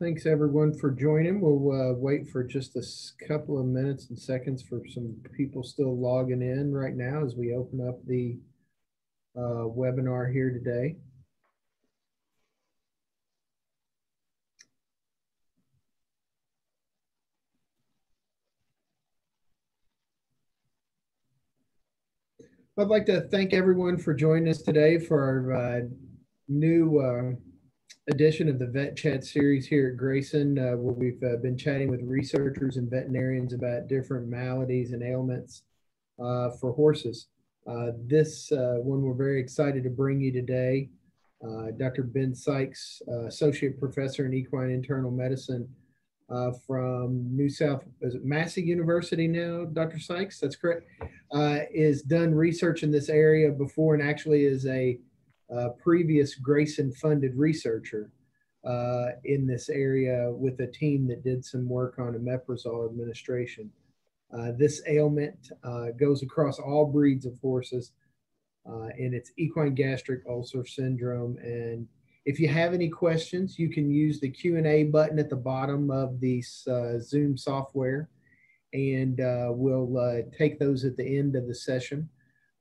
Thanks everyone for joining. We'll uh, wait for just a couple of minutes and seconds for some people still logging in right now as we open up the uh, webinar here today. I'd like to thank everyone for joining us today for our uh, new uh, edition of the Vet Chat series here at Grayson, uh, where we've uh, been chatting with researchers and veterinarians about different maladies and ailments uh, for horses. Uh, this one we're very excited to bring you today. Dr. Ben Sykes, Associate Professor in Equine Internal Medicine uh, from New South, is it Massey University now, Dr. Sykes? That's correct. Uh, is done research in this area before and actually is a uh, previous Grayson funded researcher uh, in this area with a team that did some work on omeprazole administration. Uh, this ailment uh, goes across all breeds of horses and it's equine gastric ulcer syndrome and if you have any questions, you can use the Q&A button at the bottom of the uh, Zoom software, and uh, we'll uh, take those at the end of the session.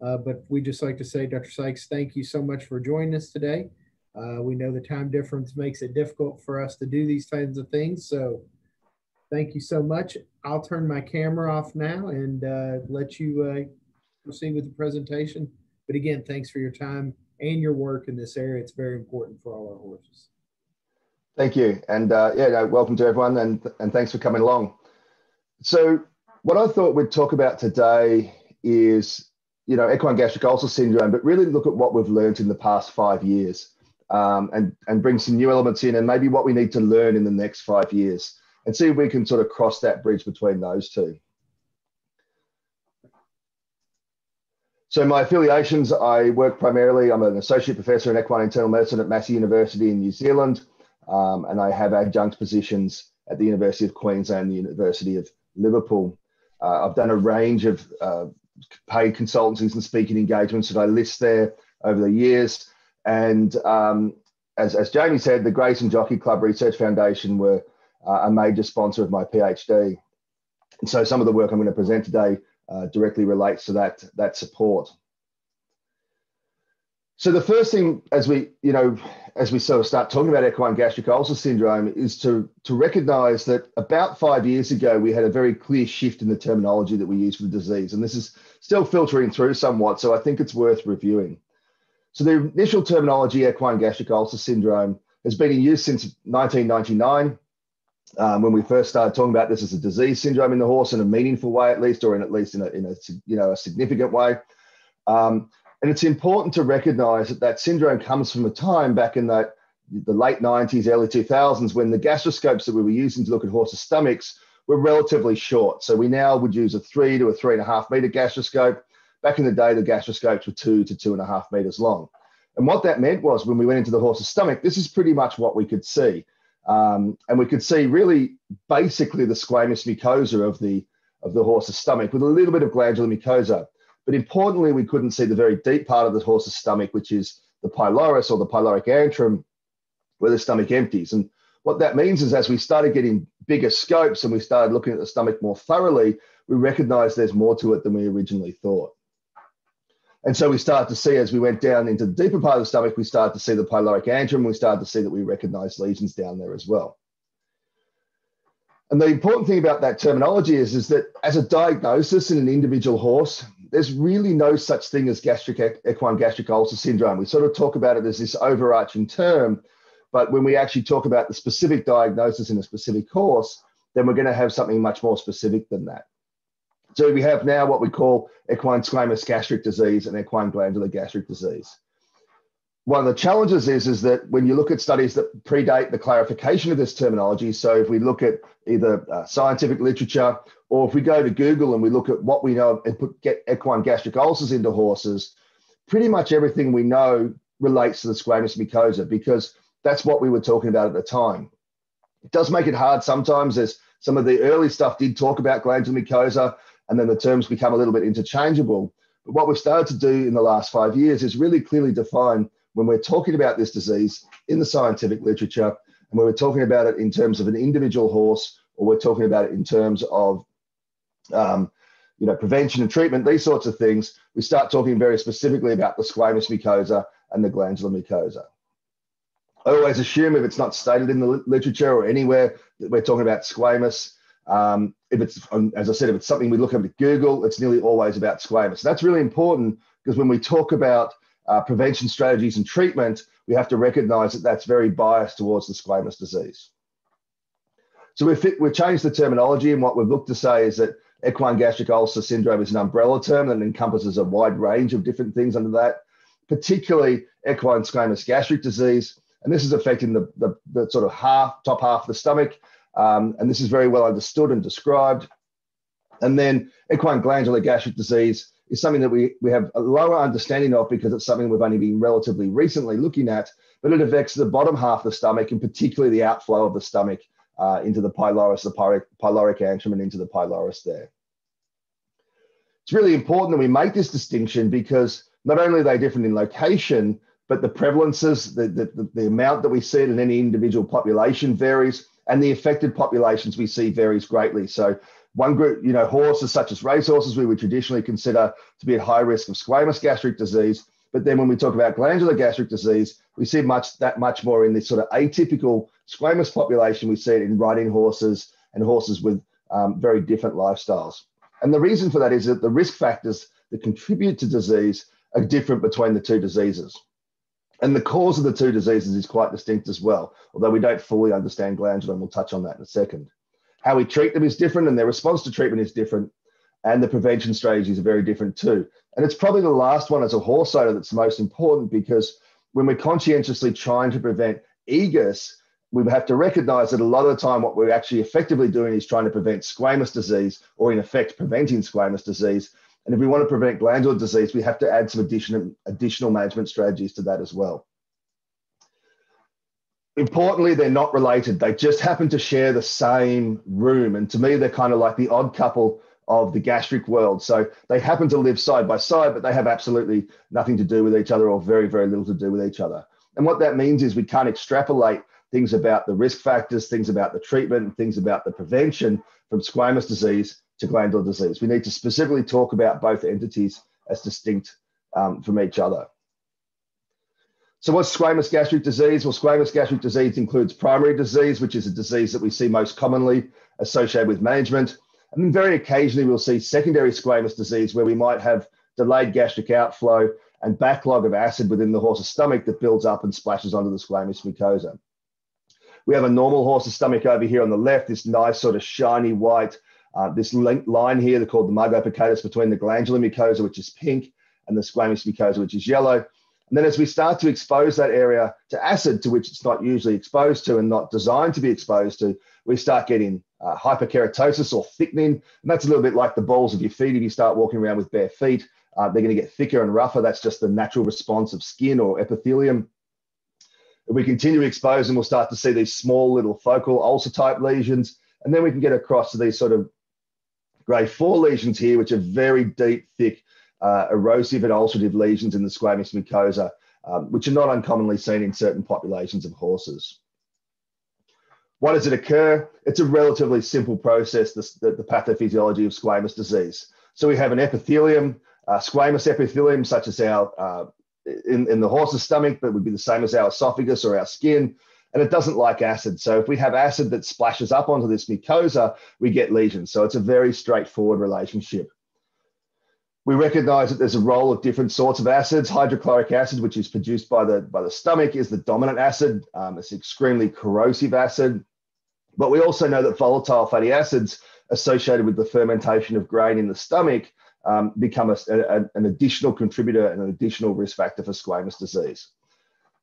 Uh, but we just like to say, Dr. Sykes, thank you so much for joining us today. Uh, we know the time difference makes it difficult for us to do these kinds of things, so thank you so much. I'll turn my camera off now and uh, let you proceed with the presentation. But again, thanks for your time and your work in this area. It's very important for all our horses. Thank you. And uh, yeah, welcome to everyone and, and thanks for coming along. So what I thought we'd talk about today is, you know, equine gastric ulcer syndrome, but really look at what we've learned in the past five years um, and, and bring some new elements in and maybe what we need to learn in the next five years and see if we can sort of cross that bridge between those two. So my affiliations, I work primarily, I'm an associate professor in equine internal medicine at Massey University in New Zealand, um, and I have adjunct positions at the University of Queensland, the University of Liverpool. Uh, I've done a range of uh, paid consultancies and speaking engagements that I list there over the years. And um, as, as Jamie said, the Grayson Jockey Club Research Foundation were uh, a major sponsor of my PhD. And so some of the work I'm going to present today uh, directly relates to that, that support. So the first thing, as we, you know, as we sort of start talking about equine gastric ulcer syndrome, is to to recognise that about five years ago we had a very clear shift in the terminology that we use for the disease, and this is still filtering through somewhat. So I think it's worth reviewing. So the initial terminology, equine gastric ulcer syndrome, has been in use since 1999 um, when we first started talking about this as a disease syndrome in the horse in a meaningful way, at least, or in at least in a, in a you know a significant way. Um, and it's important to recognise that that syndrome comes from a time back in that the late 90s, early 2000s, when the gastroscopes that we were using to look at horses' stomachs were relatively short. So we now would use a three to a three and a half meter gastroscope. Back in the day, the gastroscopes were two to two and a half meters long. And what that meant was when we went into the horse's stomach, this is pretty much what we could see. Um, and we could see really basically the squamous mucosa of the, of the horse's stomach with a little bit of glandular mucosa. But importantly, we couldn't see the very deep part of the horse's stomach, which is the pylorus or the pyloric antrum, where the stomach empties. And what that means is as we started getting bigger scopes and we started looking at the stomach more thoroughly, we recognized there's more to it than we originally thought. And so we started to see as we went down into the deeper part of the stomach, we started to see the pyloric antrum. We started to see that we recognized lesions down there as well. And the important thing about that terminology is, is that as a diagnosis in an individual horse, there's really no such thing as gastric equine gastric ulcer syndrome. We sort of talk about it as this overarching term, but when we actually talk about the specific diagnosis in a specific horse, then we're going to have something much more specific than that. So we have now what we call equine squamous gastric disease and equine glandular gastric disease. One of the challenges is, is that when you look at studies that predate the clarification of this terminology, so if we look at either uh, scientific literature or if we go to Google and we look at what we know and put get equine gastric ulcers into horses, pretty much everything we know relates to the squamous mucosa because that's what we were talking about at the time. It does make it hard sometimes as some of the early stuff did talk about glandular mucosa, and then the terms become a little bit interchangeable. But what we've started to do in the last five years is really clearly define when we're talking about this disease in the scientific literature, and when we're talking about it in terms of an individual horse, or we're talking about it in terms of um, you know, prevention and treatment, these sorts of things, we start talking very specifically about the squamous mucosa and the glandular mucosa. I always assume if it's not stated in the literature or anywhere that we're talking about squamous, um, if it's, um, as I said, if it's something we look up at Google, it's nearly always about squamous. That's really important because when we talk about uh, prevention strategies and treatment, we have to recognize that that's very biased towards the squamous disease. So we've, we've changed the terminology, and what we've looked to say is that equine gastric ulcer syndrome is an umbrella term that encompasses a wide range of different things under that, particularly equine squamous gastric disease. And this is affecting the, the, the sort of half, top half of the stomach. Um, and this is very well understood and described. And then equine glandular gastric disease is something that we, we have a lower understanding of because it's something we've only been relatively recently looking at, but it affects the bottom half of the stomach and particularly the outflow of the stomach uh, into the pylorus, the pyloric, antrum, and into the pylorus there. It's really important that we make this distinction because not only are they different in location, but the prevalences, the, the, the amount that we see in any individual population varies, and the affected populations we see varies greatly. So one group, you know, horses such as racehorses, we would traditionally consider to be at high risk of squamous gastric disease. But then when we talk about glandular gastric disease, we see much that much more in this sort of atypical squamous population. We see it in riding horses and horses with um, very different lifestyles. And the reason for that is that the risk factors that contribute to disease are different between the two diseases. And the cause of the two diseases is quite distinct as well, although we don't fully understand glandular, and we'll touch on that in a second. How we treat them is different, and their response to treatment is different, and the prevention strategies are very different too. And it's probably the last one as a horse owner that's most important because when we're conscientiously trying to prevent EGUS, we have to recognize that a lot of the time what we're actually effectively doing is trying to prevent squamous disease or in effect preventing squamous disease. And if we want to prevent glandular disease we have to add some additional additional management strategies to that as well importantly they're not related they just happen to share the same room and to me they're kind of like the odd couple of the gastric world so they happen to live side by side but they have absolutely nothing to do with each other or very very little to do with each other and what that means is we can't extrapolate things about the risk factors, things about the treatment, things about the prevention from squamous disease to glandular disease. We need to specifically talk about both entities as distinct um, from each other. So what's squamous gastric disease? Well, squamous gastric disease includes primary disease, which is a disease that we see most commonly associated with management. And then very occasionally we'll see secondary squamous disease where we might have delayed gastric outflow and backlog of acid within the horse's stomach that builds up and splashes onto the squamous mucosa. We have a normal horse's stomach over here on the left, this nice sort of shiny white, uh, this line here, they're called the margo between the glandular mucosa, which is pink, and the squamous mucosa, which is yellow. And then as we start to expose that area to acid, to which it's not usually exposed to and not designed to be exposed to, we start getting uh, hyperkeratosis or thickening. And that's a little bit like the balls of your feet. If you start walking around with bare feet, uh, they're going to get thicker and rougher. That's just the natural response of skin or epithelium. If we continue to expose them, we'll start to see these small little focal ulcer type lesions. And then we can get across to these sort of grade four lesions here, which are very deep, thick, uh, erosive and ulcerative lesions in the squamous mucosa, um, which are not uncommonly seen in certain populations of horses. Why does it occur? It's a relatively simple process, the, the pathophysiology of squamous disease. So we have an epithelium, uh, squamous epithelium, such as our uh, in, in the horse's stomach, but would be the same as our esophagus or our skin. And it doesn't like acid. So if we have acid that splashes up onto this mucosa, we get lesions. So it's a very straightforward relationship. We recognize that there's a role of different sorts of acids. Hydrochloric acid, which is produced by the, by the stomach, is the dominant acid. Um, it's extremely corrosive acid. But we also know that volatile fatty acids associated with the fermentation of grain in the stomach um, become a, a, an additional contributor and an additional risk factor for squamous disease.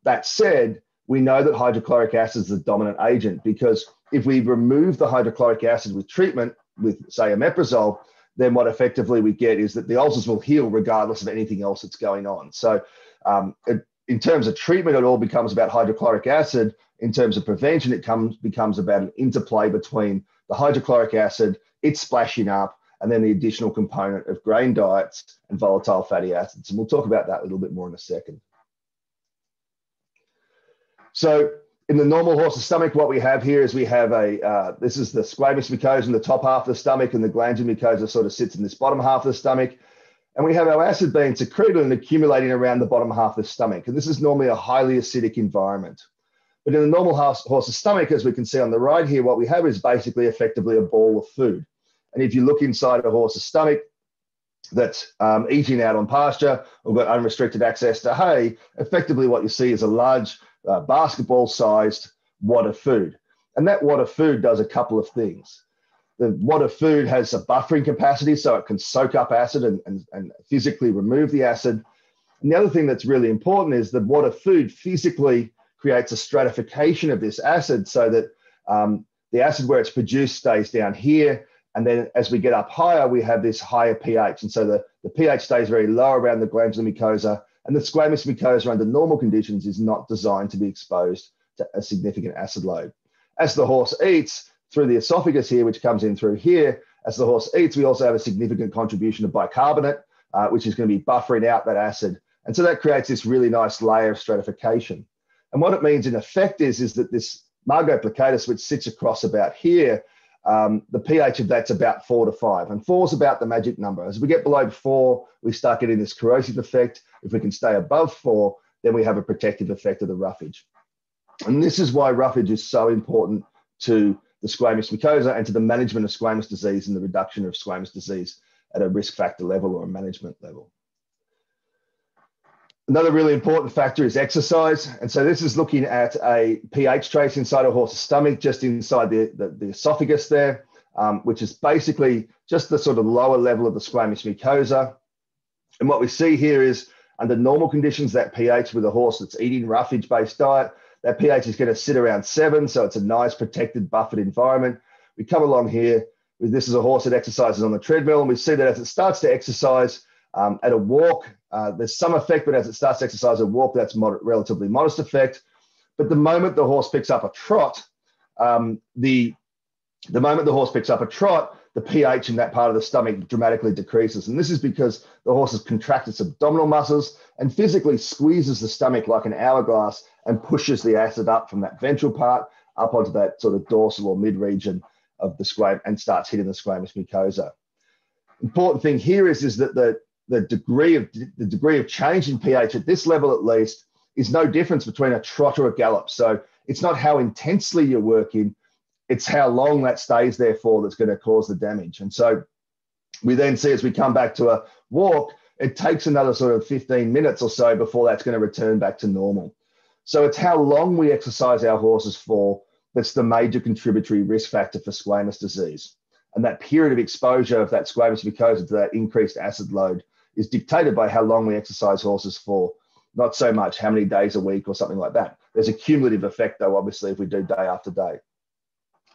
That said, we know that hydrochloric acid is the dominant agent because if we remove the hydrochloric acid with treatment, with say omeprazole, then what effectively we get is that the ulcers will heal regardless of anything else that's going on. So, um, it, in terms of treatment, it all becomes about hydrochloric acid. In terms of prevention, it comes becomes about an interplay between the hydrochloric acid, it's splashing up, and then the additional component of grain diets and volatile fatty acids. And we'll talk about that a little bit more in a second. So in the normal horse's stomach, what we have here is we have a, uh, this is the squamous mucosa in the top half of the stomach and the glandular mucosa sort of sits in this bottom half of the stomach. And we have our acid being secreted and accumulating around the bottom half of the stomach. And this is normally a highly acidic environment. But in the normal horse's stomach, as we can see on the right here, what we have is basically effectively a ball of food. And if you look inside a horse's stomach that's um, eating out on pasture or got unrestricted access to hay, effectively what you see is a large uh, basketball sized wad of food. And that wad of food does a couple of things. The wad of food has a buffering capacity, so it can soak up acid and, and, and physically remove the acid. And the other thing that's really important is that wad of food physically creates a stratification of this acid so that um, the acid where it's produced stays down here. And then as we get up higher, we have this higher pH. And so the, the pH stays very low around the glandular mucosa and the squamous mucosa under normal conditions is not designed to be exposed to a significant acid load. As the horse eats through the esophagus here, which comes in through here, as the horse eats, we also have a significant contribution of bicarbonate, uh, which is going to be buffering out that acid. And so that creates this really nice layer of stratification. And what it means in effect is, is that this Margo plicatus, which sits across about here, um, the pH of that's about four to five, and four is about the magic number. As we get below four, we start getting this corrosive effect. If we can stay above four, then we have a protective effect of the roughage. And this is why roughage is so important to the squamous mucosa and to the management of squamous disease and the reduction of squamous disease at a risk factor level or a management level. Another really important factor is exercise. And so this is looking at a pH trace inside a horse's stomach, just inside the, the, the esophagus there, um, which is basically just the sort of lower level of the squamous mucosa. And what we see here is under normal conditions, that pH with a horse that's eating roughage-based diet, that pH is going to sit around seven. So it's a nice protected buffered environment. We come along here, this is a horse that exercises on the treadmill, and we see that as it starts to exercise um, at a walk, uh, there's some effect, but as it starts to exercise and walk, that's relatively modest effect. But the moment the horse picks up a trot, um, the the moment the horse picks up a trot, the pH in that part of the stomach dramatically decreases. And this is because the horse has contracted its abdominal muscles and physically squeezes the stomach like an hourglass and pushes the acid up from that ventral part up onto that sort of dorsal or mid region of the squam and starts hitting the squamous mucosa. Important thing here is, is that the, the degree of the degree of change in pH at this level at least is no difference between a trot or a gallop. So it's not how intensely you're working, it's how long that stays there for that's going to cause the damage. And so we then see as we come back to a walk, it takes another sort of 15 minutes or so before that's going to return back to normal. So it's how long we exercise our horses for that's the major contributory risk factor for squamous disease. And that period of exposure of that squamous mucosa to that increased acid load is dictated by how long we exercise horses for, not so much how many days a week or something like that. There's a cumulative effect, though, obviously, if we do day after day.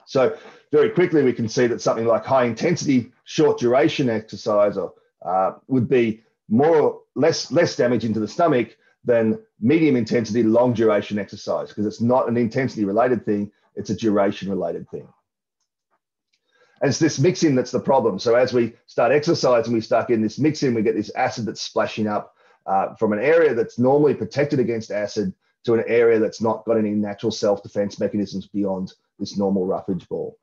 So, very quickly, we can see that something like high intensity, short duration exercise or, uh, would be more less less damaging to the stomach than medium intensity, long duration exercise because it's not an intensity related thing, it's a duration related thing. And it's this mixing that's the problem. So as we start exercising, we start getting this mixing, we get this acid that's splashing up uh, from an area that's normally protected against acid to an area that's not got any natural self-defense mechanisms beyond this normal roughage ball.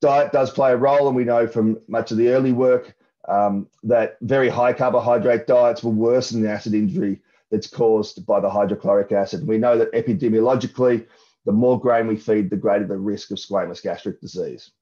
Diet does play a role, and we know from much of the early work um, that very high carbohydrate diets will worsen the acid injury that's caused by the hydrochloric acid. We know that epidemiologically, the more grain we feed, the greater the risk of squamous gastric disease.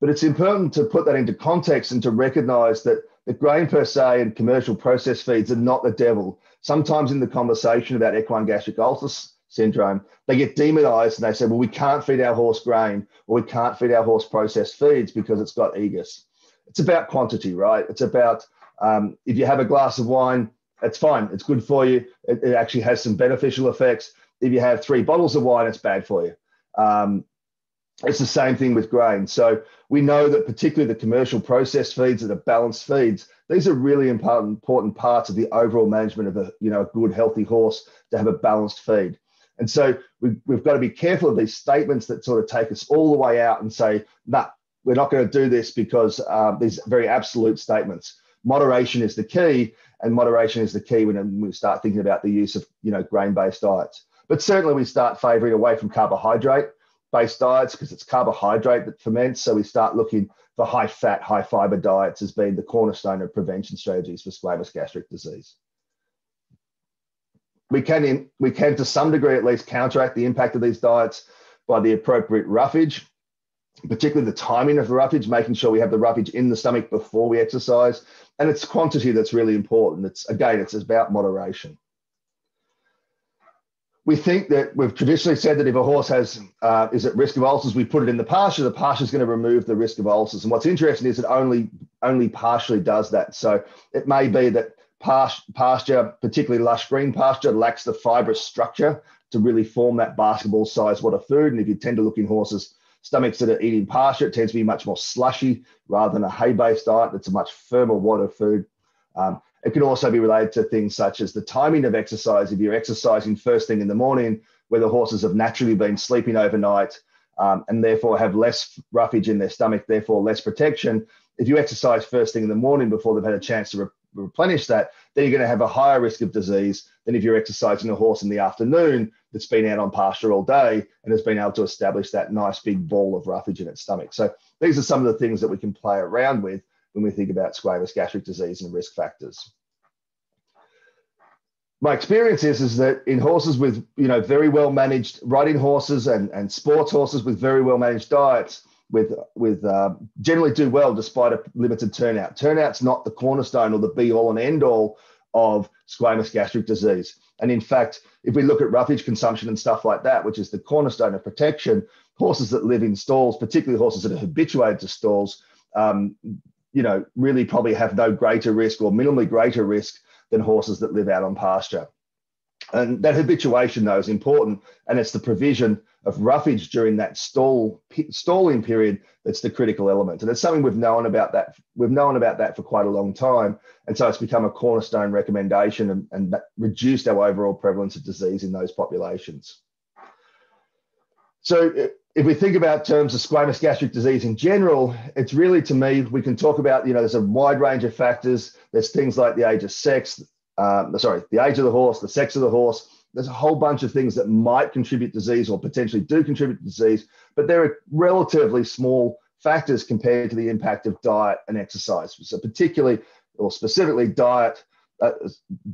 But it's important to put that into context and to recognize that the grain per se and commercial processed feeds are not the devil. Sometimes in the conversation about equine gastric ulcer syndrome, they get demonized and they say, well, we can't feed our horse grain or we can't feed our horse processed feeds because it's got EGUS. It's about quantity, right? It's about um, if you have a glass of wine, it's fine. It's good for you. It, it actually has some beneficial effects if you have three bottles of wine, it's bad for you. Um, it's the same thing with grain. So we know that particularly the commercial processed feeds that the balanced feeds, these are really important, important parts of the overall management of a you know a good healthy horse to have a balanced feed. And so we've, we've got to be careful of these statements that sort of take us all the way out and say, nah, we're not going to do this because um, these very absolute statements. Moderation is the key. and moderation is the key when we start thinking about the use of you know grain-based diets. But certainly we start favouring away from carbohydrate-based diets because it's carbohydrate that ferments. So we start looking for high-fat, high-fibre diets as being the cornerstone of prevention strategies for squamous gastric disease. We can, in, we can to some degree at least counteract the impact of these diets by the appropriate roughage particularly the timing of the roughage, making sure we have the roughage in the stomach before we exercise. And it's quantity that's really important. It's again, it's about moderation. We think that we've traditionally said that if a horse has uh, is at risk of ulcers, we put it in the pasture. The pasture is going to remove the risk of ulcers. And what's interesting is it only only partially does that. So it may be that pasture, particularly lush green pasture, lacks the fibrous structure to really form that basketball size water food. And if you tend to look in horses Stomachs that are eating pasture, it tends to be much more slushy rather than a hay-based diet that's a much firmer water food. Um, it can also be related to things such as the timing of exercise. If you're exercising first thing in the morning, where the horses have naturally been sleeping overnight um, and therefore have less roughage in their stomach, therefore less protection. If you exercise first thing in the morning before they've had a chance to re- replenish that, then you're going to have a higher risk of disease than if you're exercising a horse in the afternoon that's been out on pasture all day and has been able to establish that nice big ball of roughage in its stomach. So these are some of the things that we can play around with when we think about squamous gastric disease and risk factors. My experience is, is that in horses with you know very well managed riding horses and, and sports horses with very well managed diets, with with uh, generally do well despite a limited turnout. Turnout's not the cornerstone or the be all and end all of squamous gastric disease. And in fact, if we look at roughage consumption and stuff like that, which is the cornerstone of protection, horses that live in stalls, particularly horses that are habituated to stalls, um, you know, really probably have no greater risk or minimally greater risk than horses that live out on pasture. And that habituation, though, is important. And it's the provision of roughage during that stall stalling period that's the critical element. And it's something we've known about that. We've known about that for quite a long time. And so it's become a cornerstone recommendation and, and reduced our overall prevalence of disease in those populations. So if we think about terms of squamous gastric disease in general, it's really to me, we can talk about, you know, there's a wide range of factors. There's things like the age of sex, um, sorry, the age of the horse, the sex of the horse. There's a whole bunch of things that might contribute disease or potentially do contribute to disease, but they're relatively small factors compared to the impact of diet and exercise. So particularly or specifically diet, uh,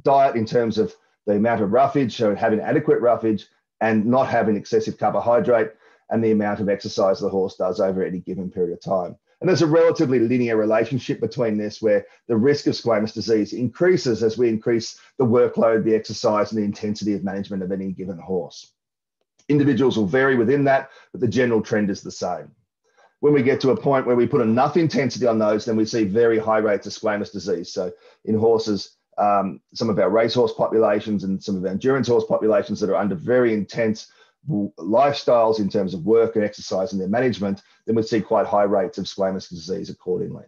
diet in terms of the amount of roughage, so having adequate roughage and not having excessive carbohydrate, and the amount of exercise the horse does over any given period of time. And there's a relatively linear relationship between this where the risk of squamous disease increases as we increase the workload, the exercise, and the intensity of management of any given horse. Individuals will vary within that, but the general trend is the same. When we get to a point where we put enough intensity on those, then we see very high rates of squamous disease. So in horses, um, some of our racehorse populations and some of our endurance horse populations that are under very intense lifestyles in terms of work and exercise and their management, then we'd see quite high rates of squamous disease accordingly.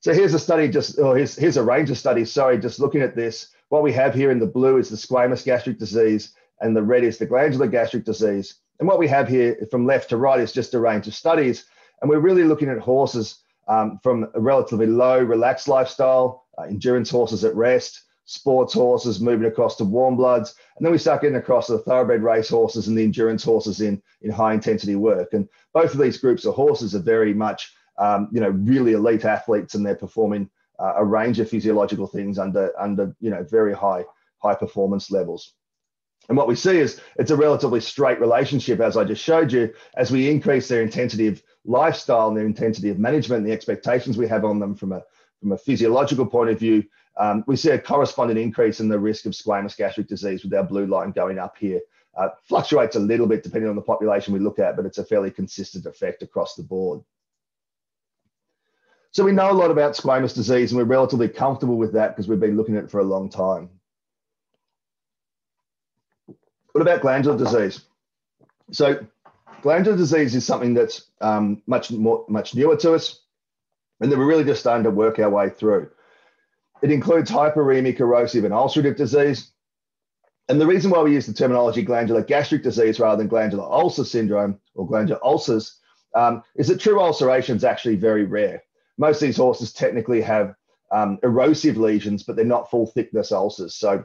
So here's a study, just or here's, here's a range of studies, sorry, just looking at this. What we have here in the blue is the squamous gastric disease, and the red is the glandular gastric disease. And what we have here from left to right is just a range of studies. And we're really looking at horses um, from a relatively low, relaxed lifestyle, uh, endurance horses at rest, sports horses moving across to warm bloods. And then we start getting across the thoroughbred race horses and the endurance horses in, in high intensity work. And both of these groups of horses are very much, um, you know, really elite athletes and they're performing uh, a range of physiological things under, under, you know, very high, high performance levels. And what we see is it's a relatively straight relationship, as I just showed you, as we increase their intensity of lifestyle and their intensity of management, and the expectations we have on them from a, from a physiological point of view, um, we see a corresponding increase in the risk of squamous gastric disease with our blue line going up here. Uh, fluctuates a little bit depending on the population we look at, but it's a fairly consistent effect across the board. So we know a lot about squamous disease and we're relatively comfortable with that because we've been looking at it for a long time. What about glandular disease? So glandular disease is something that's um, much more, much newer to us and that we're really just starting to work our way through. It includes hyperemic, erosive, and ulcerative disease. And the reason why we use the terminology glandular gastric disease rather than glandular ulcer syndrome or glandular ulcers um, is that true ulceration is actually very rare. Most of these horses technically have um, erosive lesions, but they're not full thickness ulcers. So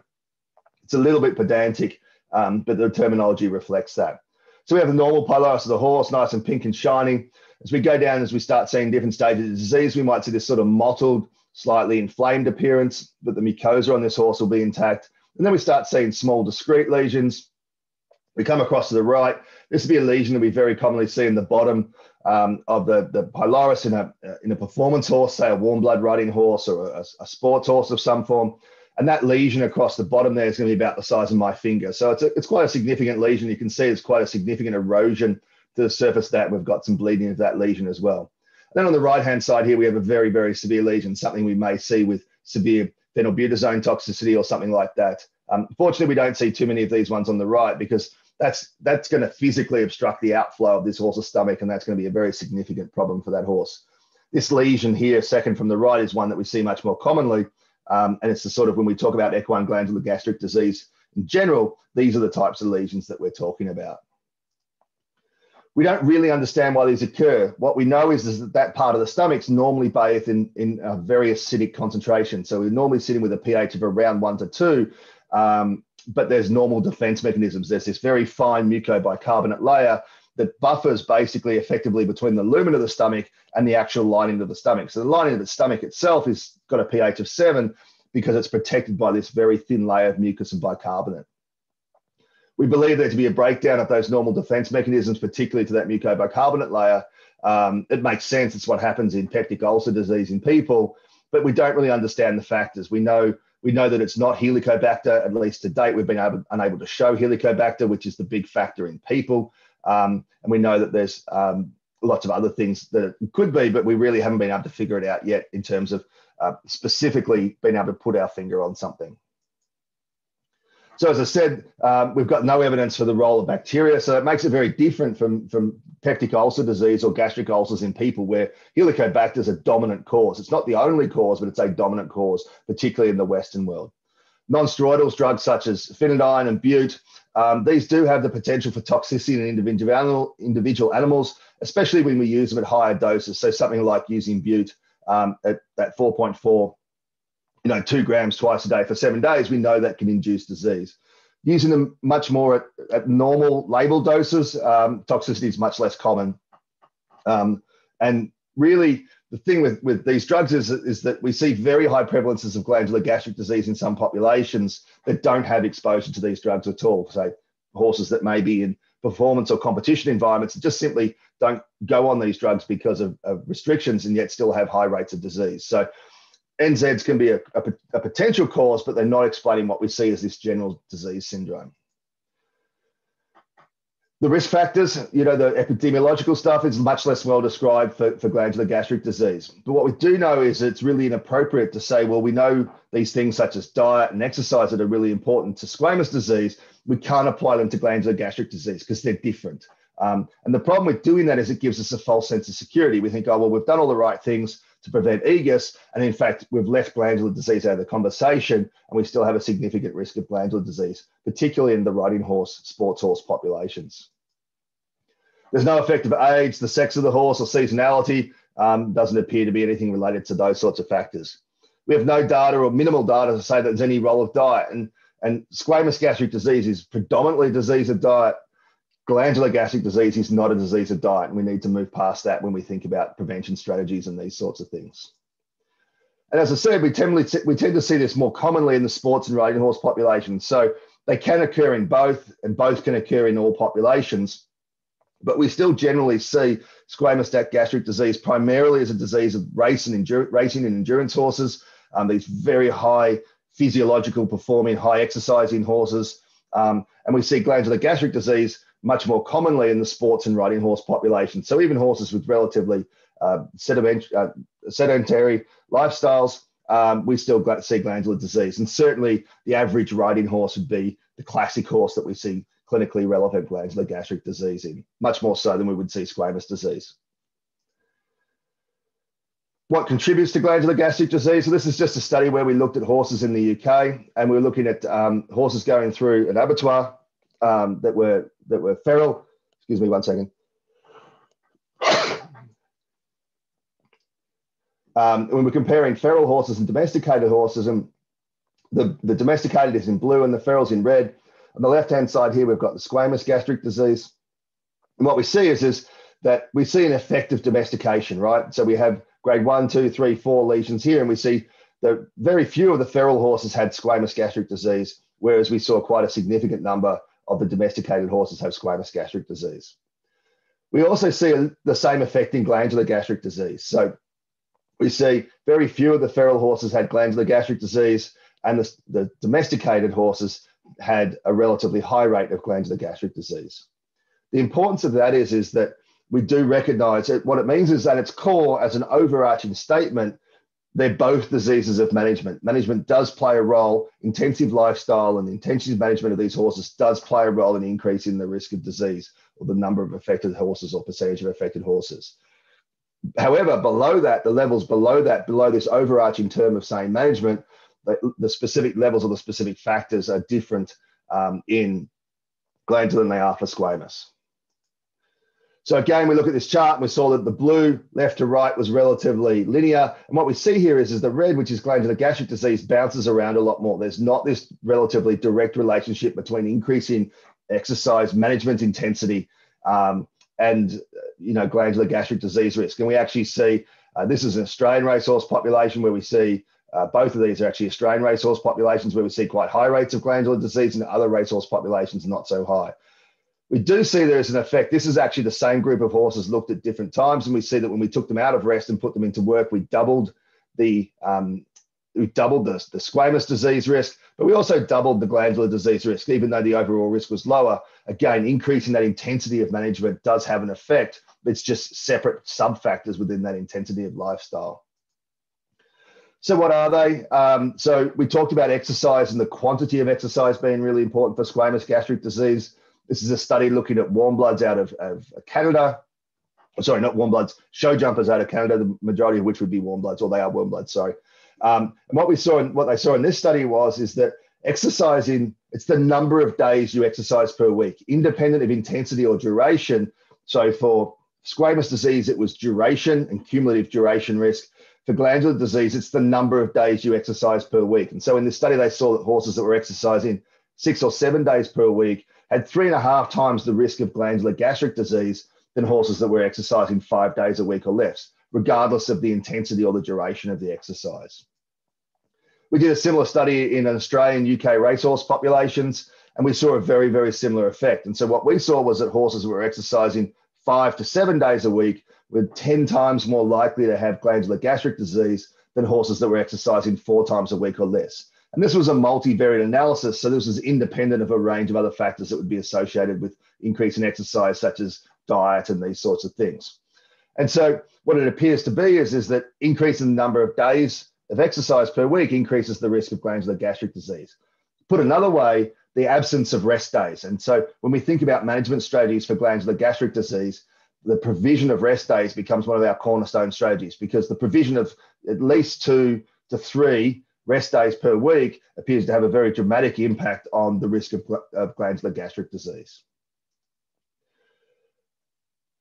it's a little bit pedantic, um, but the terminology reflects that. So we have the normal pylorus of the horse, nice and pink and shining. As we go down, as we start seeing different stages of disease, we might see this sort of mottled, slightly inflamed appearance, but the mucosa on this horse will be intact. And then we start seeing small discrete lesions. We come across to the right. This would be a lesion that we very commonly see in the bottom um, of the, the pylorus in a, in a performance horse, say a warm blood riding horse or a, a sports horse of some form. And that lesion across the bottom there is going to be about the size of my finger. So it's, a, it's quite a significant lesion. You can see it's quite a significant erosion to the surface that we've got some bleeding of that lesion as well. Then on the right-hand side here, we have a very, very severe lesion, something we may see with severe phenylbutazone toxicity or something like that. Um, fortunately, we don't see too many of these ones on the right because that's that's going to physically obstruct the outflow of this horse's stomach, and that's going to be a very significant problem for that horse. This lesion here, second from the right, is one that we see much more commonly, um, and it's the sort of when we talk about equine glandular gastric disease in general, these are the types of lesions that we're talking about. We don't really understand why these occur. What we know is, is that that part of the stomach's normally bathed in, in a very acidic concentration. So we're normally sitting with a pH of around one to two, um, but there's normal defense mechanisms. There's this very fine mucobicarbonate layer that buffers basically effectively between the lumen of the stomach and the actual lining of the stomach. So the lining of the stomach itself has got a pH of seven because it's protected by this very thin layer of mucus and bicarbonate. We believe there to be a breakdown of those normal defense mechanisms, particularly to that mucobicarbonate layer. Um, it makes sense. It's what happens in peptic ulcer disease in people, but we don't really understand the factors. We know we know that it's not Helicobacter, at least to date. We've been able, unable to show Helicobacter, which is the big factor in people. Um, and we know that there's um, lots of other things that it could be, but we really haven't been able to figure it out yet in terms of uh, specifically being able to put our finger on something. So as I said, um, we've got no evidence for the role of bacteria. So it makes it very different from, from peptic ulcer disease or gastric ulcers in people where Helicobacter is a dominant cause. It's not the only cause, but it's a dominant cause, particularly in the Western world. Non-steroidal drugs such as Finadyne and bute, um, these do have the potential for toxicity in individual, individual animals, especially when we use them at higher doses. So something like using bute um, at, at 4.4 you know, two grams twice a day for seven days, we know that can induce disease. Using them much more at, at normal label doses, um, toxicity is much less common. Um, and really, the thing with, with these drugs is, is that we see very high prevalences of glandular gastric disease in some populations that don't have exposure to these drugs at all. Say horses that may be in performance or competition environments just simply don't go on these drugs because of, of restrictions and yet still have high rates of disease. So NSAIDs can be a, a, a, potential cause, but they're not explaining what we see as this general disease syndrome. The risk factors, you know, the epidemiological stuff is much less well described for, for glandular gastric disease. But what we do know is it's really inappropriate to say, well, we know these things such as diet and exercise that are really important to squamous disease. We can't apply them to glandular gastric disease because they're different. Um, and the problem with doing that is it gives us a false sense of security. We think, oh, well, we've done all the right things to prevent EGUS. And in fact, we've left glandular disease out of the conversation, and we still have a significant risk of glandular disease, particularly in the riding horse, sports horse populations. There's no effect of age, the sex of the horse, or seasonality. Um, doesn't appear to be anything related to those sorts of factors. We have no data or minimal data to say that there's any role of diet. And, and squamous gastric disease is predominantly disease of diet glandular gastric disease is not a disease of diet. And we need to move past that when we think about prevention strategies and these sorts of things. And as I said, we tend, we tend to see this more commonly in the sports and riding horse population. So they can occur in both, and both can occur in all populations. But we still generally see squamous gastric disease primarily as a disease of race and endurance, racing and endurance horses, um, these very high physiological performing, high exercising horses. Um, and we see glandular gastric disease much more commonly in the sports and riding horse population. So even horses with relatively uh, uh, sedentary lifestyles, um, we still see glandular disease. And certainly the average riding horse would be the classic horse that we see clinically relevant glandular gastric disease in, much more so than we would see squamous disease. What contributes to glandular gastric disease? So this is just a study where we looked at horses in the UK and we were looking at um, horses going through an abattoir um, that were that were feral. Excuse me one second. Um, when we're comparing feral horses and domesticated horses, and the, the domesticated is in blue and the feral's in red. On the left-hand side here, we've got the squamous gastric disease. And what we see is, is that we see an effect of domestication, right? So we have grade one, two, three, four lesions here, and we see that very few of the feral horses had squamous gastric disease, whereas we saw quite a significant number of the domesticated horses have squamous gastric disease. We also see the same effect in glandular gastric disease. So we see very few of the feral horses had glandular gastric disease, and the, the domesticated horses had a relatively high rate of glandular gastric disease. The importance of that is, is that we do recognize it. What it means is that its core, as an overarching statement, they're both diseases of management. Management does play a role. Intensive lifestyle and intensive management of these horses does play a role in increasing the risk of disease or the number of affected horses or percentage of affected horses. However, below that, the levels below that, below this overarching term of saying management, the, the specific levels or the specific factors are different um, in glandular and they are for squamous. So again, we look at this chart and we saw that the blue left to right was relatively linear. And what we see here is, is the red, which is glandular gastric disease, bounces around a lot more. There's not this relatively direct relationship between increasing exercise management intensity um, and you know glandular gastric disease risk. And we actually see uh, this is an Australian racehorse population where we see uh, both of these are actually Australian racehorse populations where we see quite high rates of glandular disease, and other racehorse populations not so high. We do see there is an effect. This is actually the same group of horses looked at different times, and we see that when we took them out of rest and put them into work, we doubled the um, we doubled the, the squamous disease risk, but we also doubled the glandular disease risk, even though the overall risk was lower. Again, increasing that intensity of management does have an effect. It's just separate sub factors within that intensity of lifestyle. So, what are they? Um, so, we talked about exercise and the quantity of exercise being really important for squamous gastric disease. This is a study looking at warm bloods out of, of Canada. Sorry, not warm bloods, show jumpers out of Canada, the majority of which would be warm bloods, or they are warm bloods, sorry. Um, and what we saw, in, what they saw in this study was, is that exercising, it's the number of days you exercise per week, independent of intensity or duration. So for squamous disease, it was duration and cumulative duration risk. For glandular disease, it's the number of days you exercise per week. And so in this study, they saw that horses that were exercising six or seven days per week had three and a half times the risk of glandular gastric disease than horses that were exercising five days a week or less, regardless of the intensity or the duration of the exercise. We did a similar study in Australian UK racehorse populations, and we saw a very, very similar effect. And so what we saw was that horses were exercising five to seven days a week were 10 times more likely to have glandular gastric disease than horses that were exercising four times a week or less. And this was a multivariate analysis. So this was independent of a range of other factors that would be associated with increase in exercise, such as diet and these sorts of things. And so what it appears to be is, is that increasing the number of days of exercise per week increases the risk of glandular gastric disease. Put another way, the absence of rest days. And so when we think about management strategies for glandular gastric disease, the provision of rest days becomes one of our cornerstone strategies because the provision of at least two to three rest days per week appears to have a very dramatic impact on the risk of, of glandular gastric disease.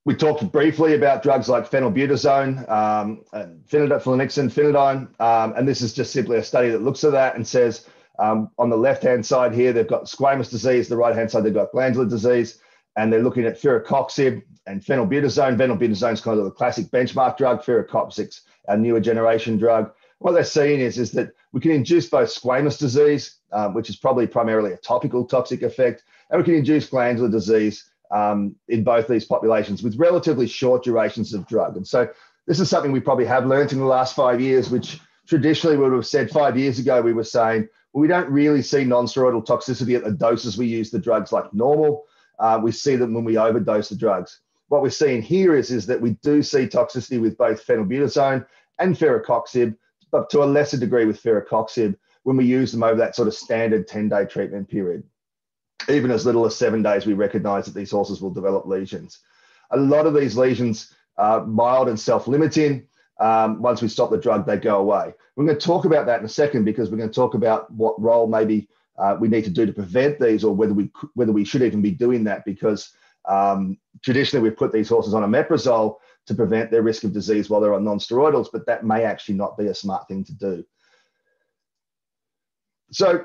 We talked briefly about drugs like phenylbutazone, um, and flunixin, Finadyne, um, and this is just simply a study that looks at that and says um, on the left-hand side here, they've got squamous disease. The right-hand side, they've got glandular disease, and they're looking at firocoxib and phenylbutazone. Phenylbutazone is kind of the classic benchmark drug. Firocoxib's a newer generation drug what they're seeing is, is that we can induce both squamous disease, um, which is probably primarily a topical toxic effect, and we can induce glandular disease um, in both these populations with relatively short durations of drug. And so this is something we probably have learned in the last five years, which traditionally we would have said five years ago, we were saying, well, we don't really see non-steroidal toxicity at the doses we use the drugs like normal. Uh, we see them when we overdose the drugs. What we're seeing here is, is that we do see toxicity with both phenylbutazone and firocoxib, but to a lesser degree with firocoxib when we use them over that sort of standard 10 day treatment period. Even as little as seven days, we recognize that these horses will develop lesions. A lot of these lesions are mild and self limiting. Um, once we stop the drug, they go away. We're going to talk about that in a second because we're going to talk about what role maybe uh, we need to do to prevent these or whether we whether we should even be doing that because Um, traditionally, we've put these horses on a omeprazole to prevent their risk of disease while they're on non-steroidals, but that may actually not be a smart thing to do. So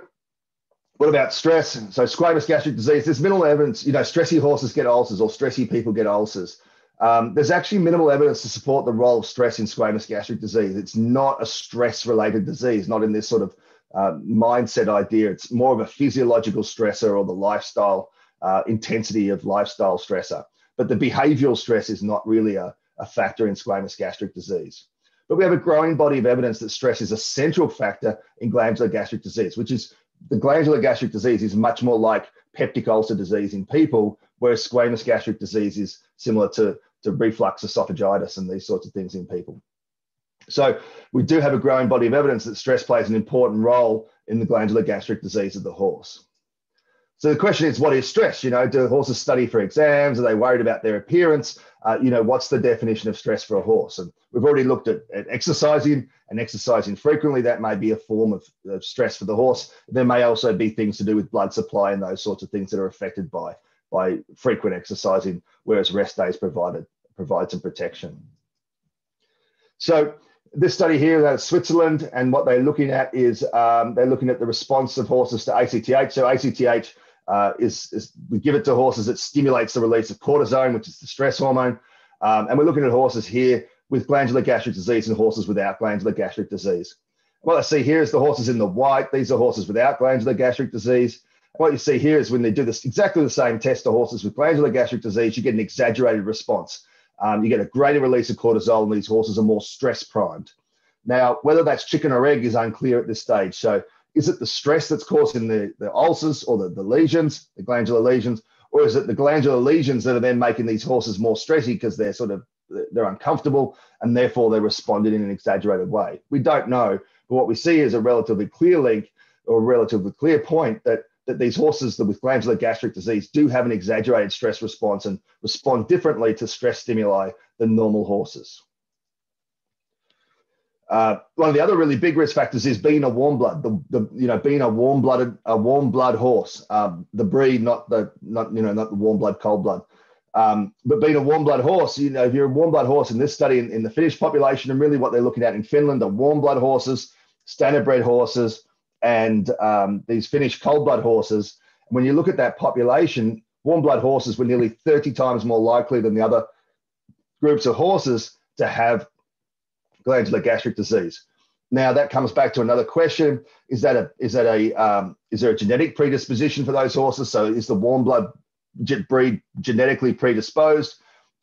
what about stress? So squamous gastric disease, there's minimal evidence, you know, stressy horses get ulcers or stressy people get ulcers. Um, there's actually minimal evidence to support the role of stress in squamous gastric disease. It's not a stress-related disease, not in this sort of uh, mindset idea. It's more of a physiological stressor or the lifestyle uh, intensity of lifestyle stressor. But the behavioral stress is not really a, a factor in squamous gastric disease. But we have a growing body of evidence that stress is a central factor in glandular gastric disease, which is the glandular gastric disease is much more like peptic ulcer disease in people, whereas squamous gastric disease is similar to, to reflux esophagitis and these sorts of things in people. So we do have a growing body of evidence that stress plays an important role in the glandular gastric disease of the horse. So the question is, what is stress? You know, do horses study for exams? Are they worried about their appearance? Uh, you know, what's the definition of stress for a horse? And we've already looked at, at exercising and exercising frequently. That may be a form of, of, stress for the horse. There may also be things to do with blood supply and those sorts of things that are affected by, by frequent exercising, whereas rest days provided provide some protection. So this study here of Switzerland, and what they're looking at is um, they're looking at the response of horses to ACTH. So ACTH uh, is, is, we give it to horses, it stimulates the release of cortisone, which is the stress hormone. Um, and we're looking at horses here with glandular gastric disease and horses without glandular gastric disease. What I see here is the horses in the white. These are horses without glandular gastric disease. What you see here is when they do this exactly the same test to horses with glandular gastric disease, you get an exaggerated response. Um, you get a greater release of cortisol, and these horses are more stress primed. Now, whether that's chicken or egg is unclear at this stage. So is it the stress that's causing the, the ulcers or the, the lesions, the glandular lesions, or is it the glandular lesions that are then making these horses more stressy because they're sort of they're uncomfortable and therefore they responded in an exaggerated way? We don't know, but what we see is a relatively clear link or a relatively clear point that that these horses with glandular gastric disease do have an exaggerated stress response and respond differently to stress stimuli than normal horses. Uh, one of the other really big risk factors is being a warm blood. The, the you know being a warm blooded a warm blood horse. Um, the breed, not the not you know not the warm blood cold blood. Um, but being a warm blood horse, you know if you're a warm blood horse in this study in, in the Finnish population and really what they're looking at in Finland are warm blood horses, standard bred horses, and um, these Finnish cold blood horses. When you look at that population, warm blood horses were nearly 30 times more likely than the other groups of horses to have glandular gastric disease. Now that comes back to another question: Is that a is that a um, is there a genetic predisposition for those horses? So is the warm blood breed genetically predisposed,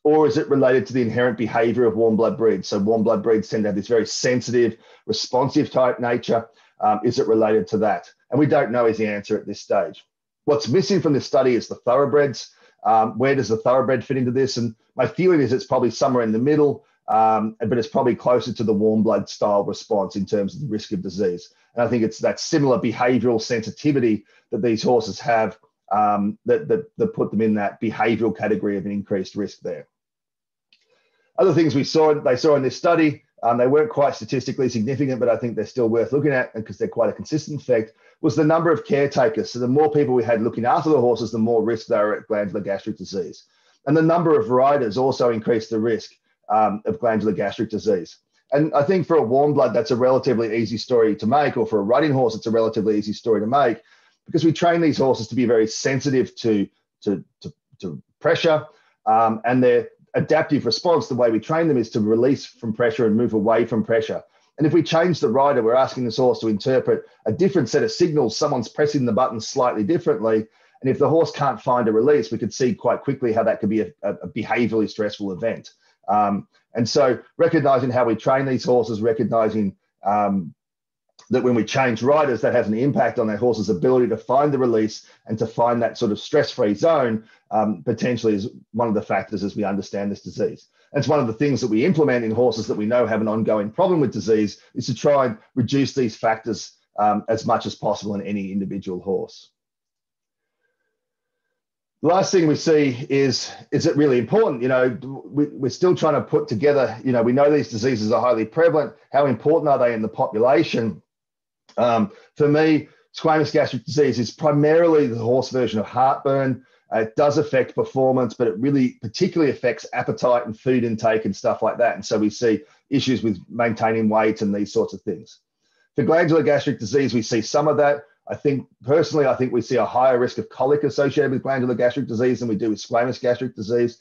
or is it related to the inherent behavior of warm blood breeds? So warm blood breeds tend to have this very sensitive, responsive type nature. Um, is it related to that? And we don't know is the answer at this stage. What's missing from this study is the thoroughbreds. Um, where does the thoroughbred fit into this? And my feeling is it's probably somewhere in the middle um, but it's probably closer to the warm blood style response in terms of the risk of disease. And I think it's that similar behavioral sensitivity that these horses have um, that, that, that put them in that behavioral category of an increased risk there. Other things we saw, they saw in this study, um, they weren't quite statistically significant, but I think they're still worth looking at because they're quite a consistent effect, was the number of caretakers. So the more people we had looking after the horses, the more risk they were at glandular gastric disease. And the number of riders also increased the risk um, of glandular gastric disease. And I think for a warm blood, that's a relatively easy story to make, or for a riding horse, it's a relatively easy story to make because we train these horses to be very sensitive to, to, to, to pressure um, and their adaptive response, the way we train them is to release from pressure and move away from pressure. And if we change the rider, we're asking this horse to interpret a different set of signals. Someone's pressing the button slightly differently. And if the horse can't find a release, we could see quite quickly how that could be a, a behaviorally stressful event. Um, and so recognizing how we train these horses, recognizing um, that when we change riders, that has an impact on that horse's ability to find the release and to find that sort of stress-free zone um, potentially is one of the factors as we understand this disease. And it's one of the things that we implement in horses that we know have an ongoing problem with disease is to try and reduce these factors um, as much as possible in any individual horse. Last thing we see is is it really important? You know, we, we're still trying to put together. You know, we know these diseases are highly prevalent. How important are they in the population? Um, for me, squamous gastric disease is primarily the horse version of heartburn. Uh, it does affect performance, but it really particularly affects appetite and food intake and stuff like that. And so we see issues with maintaining weight and these sorts of things. For glandular gastric disease, we see some of that. I think personally, I think we see a higher risk of colic associated with glandular gastric disease than we do with squamous gastric disease.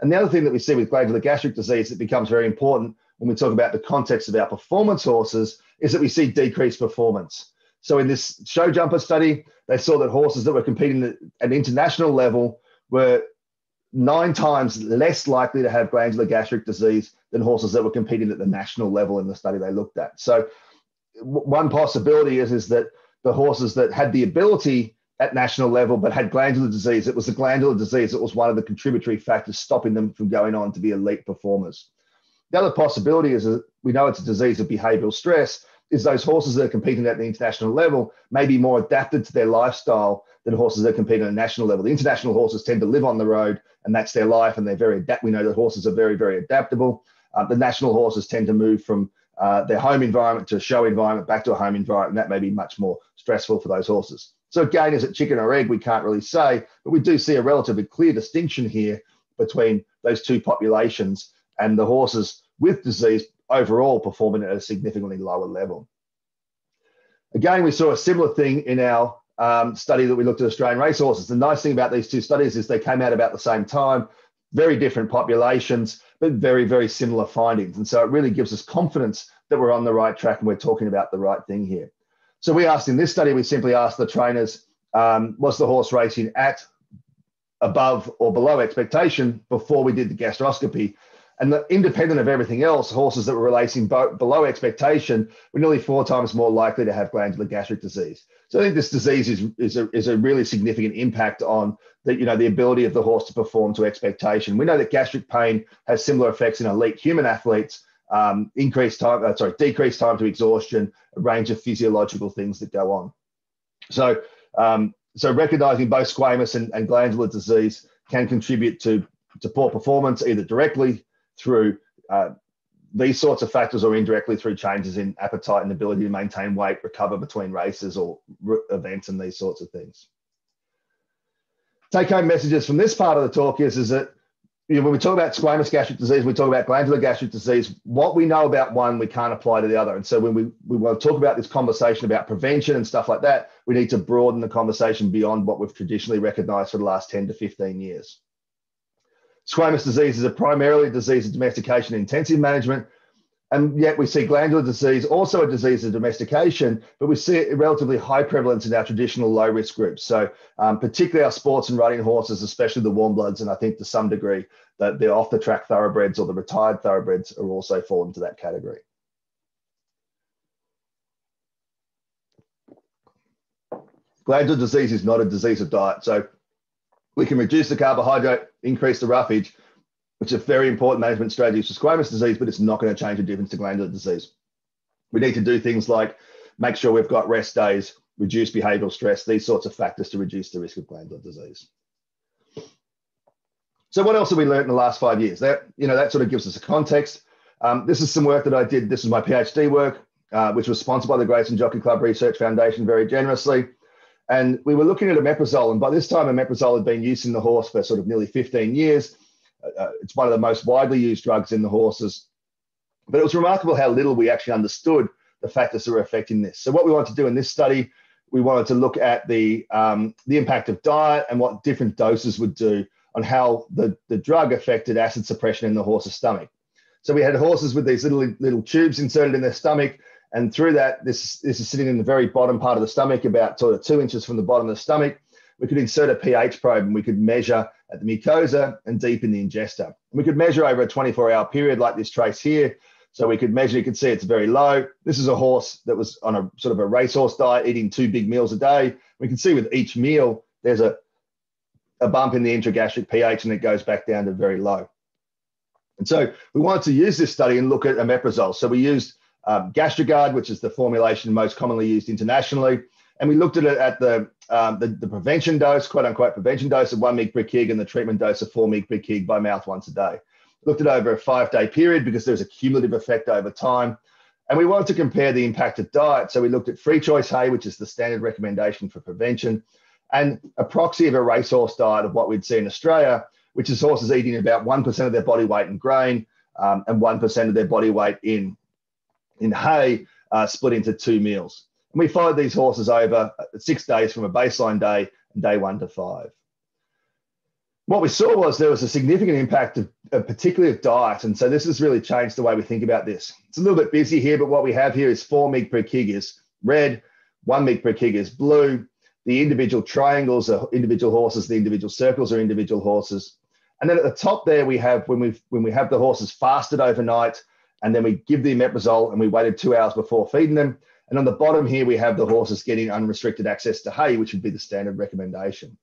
And the other thing that we see with glandular gastric disease that becomes very important when we talk about the context of our performance horses is that we see decreased performance. So in this show jumper study, they saw that horses that were competing at an international level were nine times less likely to have glandular gastric disease than horses that were competing at the national level in the study they looked at. So one possibility is, is that the horses that had the ability at national level but had glandular disease, it was the glandular disease that was one of the contributory factors stopping them from going on to be elite performers. The other possibility is that we know it's a disease of behavioral stress, is those horses that are competing at the international level may be more adapted to their lifestyle than horses that compete at a national level. The international horses tend to live on the road and that's their life and they're very adapt. We know that horses are very, very adaptable. Uh, the national horses tend to move from uh, their home environment to show environment back to a home environment. That may be much more stressful for those horses. So again, is it chicken or egg? We can't really say, but we do see a relatively clear distinction here between those two populations and the horses with disease overall performing at a significantly lower level. Again, we saw a similar thing in our um, study that we looked at Australian racehorses. The nice thing about these two studies is they came out about the same time, very different populations, but very, very similar findings. And so it really gives us confidence that we're on the right track and we're talking about the right thing here. So we asked in this study, we simply asked the trainers, um, was the horse racing at, above, or below expectation before we did the gastroscopy? And the, independent of everything else, horses that were racing below expectation were nearly four times more likely to have glandular gastric disease. So I think this disease is, is, a, is a really significant impact on the, you know, the ability of the horse to perform to expectation. We know that gastric pain has similar effects in elite human athletes, um, increased time, uh, sorry, decreased time to exhaustion, a range of physiological things that go on. So, um, so recognizing both squamous and, and glandular disease can contribute to, to poor performance, either directly through uh, these sorts of factors are indirectly through changes in appetite and ability to maintain weight, recover between races or events and these sorts of things. Take home messages from this part of the talk is, is that you know, when we talk about squamous gastric disease, we talk about glandular gastric disease. What we know about one, we can't apply to the other. And so when we, we want to talk about this conversation about prevention and stuff like that, we need to broaden the conversation beyond what we've traditionally recognized for the last 10 to 15 years. Squamous disease is a primarily disease of domestication intensive management. And yet we see glandular disease, also a disease of domestication, but we see it relatively high prevalence in our traditional low risk groups. So um, particularly our sports and riding horses, especially the warm bloods, and I think to some degree that the off the track thoroughbreds or the retired thoroughbreds are also fall into that category. Glandular disease is not a disease of diet. So we can reduce the carbohydrate, increase the roughage, which is a very important management strategy for squamous disease, but it's not going to change the difference to glandular disease. We need to do things like make sure we've got rest days, reduce behavioral stress, these sorts of factors to reduce the risk of glandular disease. So what else have we learned in the last five years? That, you know, that sort of gives us a context. Um, this is some work that I did. This is my PhD work, uh, which was sponsored by the Grayson Jockey Club Research Foundation very generously. And we were looking at omeprazole, and by this time, omeprazole had been used in the horse for sort of nearly 15 years. Uh, uh, it's one of the most widely used drugs in the horses. But it was remarkable how little we actually understood the factors that were affecting this. So what we wanted to do in this study, we wanted to look at the, um, the impact of diet and what different doses would do on how the, the drug affected acid suppression in the horse's stomach. So we had horses with these little, little tubes inserted in their stomach and through that, this, this is sitting in the very bottom part of the stomach, about sort of two inches from the bottom of the stomach. We could insert a pH probe and we could measure at the mucosa and deep in the ingesta. We could measure over a 24 hour period like this trace here. So we could measure, you can see it's very low. This is a horse that was on a sort of a racehorse diet, eating two big meals a day. We can see with each meal, there's a, a bump in the intragastric pH and it goes back down to very low. And so we wanted to use this study and look at omeprazole. So we used um, Gastrogard, which is the formulation most commonly used internationally. And we looked at it at the, um, the, the, prevention dose, quote unquote, prevention dose of one mg per kg and the treatment dose of four mg per kg by mouth once a day. Looked at over a five day period because there's a cumulative effect over time. And we wanted to compare the impact of diet. So we looked at free choice hay, which is the standard recommendation for prevention, and a proxy of a racehorse diet of what we'd see in Australia, which is horses eating about 1% of their body weight in grain um, and 1% of their body weight in, in hay, uh, split into two meals. And we followed these horses over six days from a baseline day and day one to five. What we saw was there was a significant impact of, of particularly of diet. And so this has really changed the way we think about this. It's a little bit busy here, but what we have here is four mg per kg is red, one mg per kg is blue. The individual triangles are individual horses, the individual circles are individual horses. And then at the top there, we have when we when we have the horses fasted overnight, and then we give the omeprazole and we waited two hours before feeding them. And on the bottom here, we have the horses getting unrestricted access to hay, which would be the standard recommendation.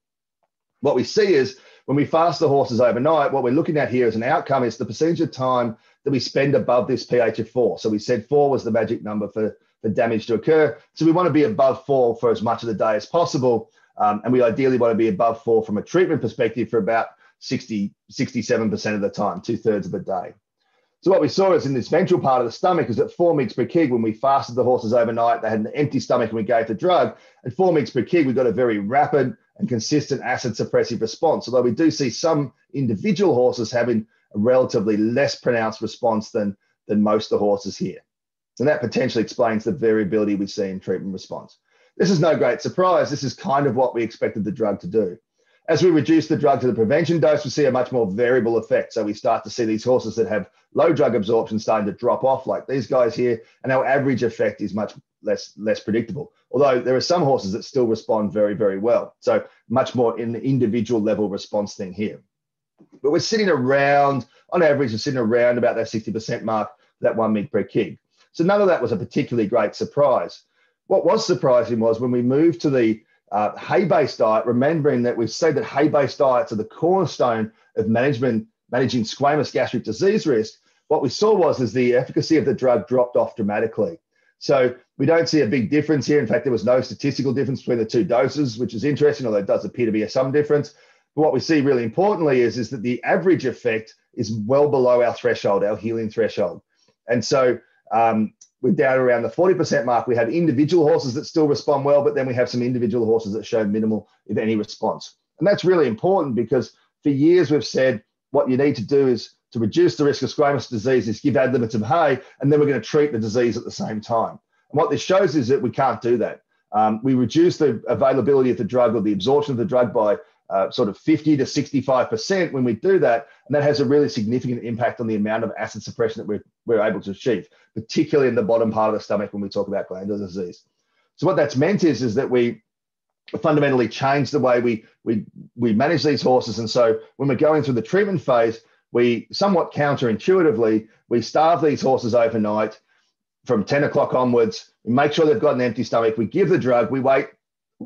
What we see is when we fast the horses overnight, what we're looking at here as an outcome is the percentage of time that we spend above this pH of four. So we said four was the magic number for, for damage to occur. So we want to be above four for as much of the day as possible. Um, and we ideally want to be above four from a treatment perspective for about 60, 67% of the time, two thirds of the day. So what we saw is in this ventral part of the stomach is at four mg per kg, when we fasted the horses overnight, they had an empty stomach and we gave the drug. At four mg per kg, we got a very rapid and consistent acid suppressive response. Although we do see some individual horses having a relatively less pronounced response than, than most of the horses here. And that potentially explains the variability we see in treatment response. This is no great surprise. This is kind of what we expected the drug to do. As we reduce the drug to the prevention dose, we see a much more variable effect. So we start to see these horses that have low drug absorption starting to drop off, like these guys here, and our average effect is much less less predictable. Although there are some horses that still respond very very well. So much more in the individual level response thing here. But we're sitting around, on average, we're sitting around about that 60% mark, that one mg per kg. So none of that was a particularly great surprise. What was surprising was when we moved to the uh, hay-based diet, remembering that we've said that hay-based diets are the cornerstone of management, managing squamous gastric disease risk, what we saw was is the efficacy of the drug dropped off dramatically. So we don't see a big difference here. In fact, there was no statistical difference between the two doses, which is interesting, although it does appear to be a some difference. But what we see really importantly is, is that the average effect is well below our threshold, our healing threshold. And so um, we're down around the 40% mark. We have individual horses that still respond well, but then we have some individual horses that show minimal, if any, response. And that's really important because for years we've said what you need to do is to reduce the risk of squamous disease is give ad libitum hay, and then we're going to treat the disease at the same time. And what this shows is that we can't do that. Um, we reduce the availability of the drug or the absorption of the drug by uh, sort of 50 to 65% when we do that. And that has a really significant impact on the amount of acid suppression that we're, we're able to achieve, particularly in the bottom part of the stomach when we talk about glandular disease. So what that's meant is, is that we fundamentally change the way we, we, we manage these horses. And so when we're going through the treatment phase, we somewhat counterintuitively, we starve these horses overnight from 10 o'clock onwards. We make sure they've got an empty stomach. We give the drug. We wait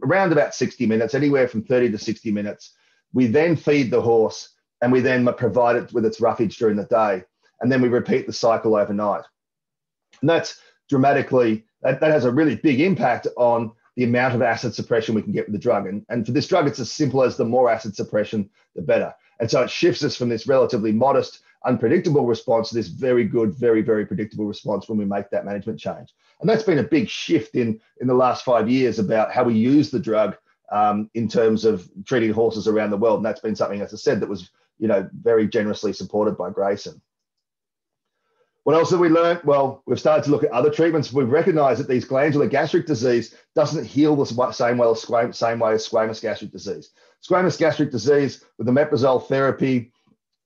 around about 60 minutes, anywhere from 30 to 60 minutes. We then feed the horse and we then provide it with its roughage during the day. And then we repeat the cycle overnight. And that's dramatically, that, that has a really big impact on the amount of acid suppression we can get with the drug. And, and for this drug, it's as simple as the more acid suppression, the better. And so it shifts us from this relatively modest unpredictable response to this very good, very, very predictable response when we make that management change. And that's been a big shift in, in the last five years about how we use the drug um, in terms of treating horses around the world. And that's been something, as I said, that was you know very generously supported by Grayson. What else have we learned? Well, we've started to look at other treatments. We've recognized that these glandular gastric disease doesn't heal the same way as, same way as squamous gastric disease. Squamous gastric disease with the omeprazole therapy,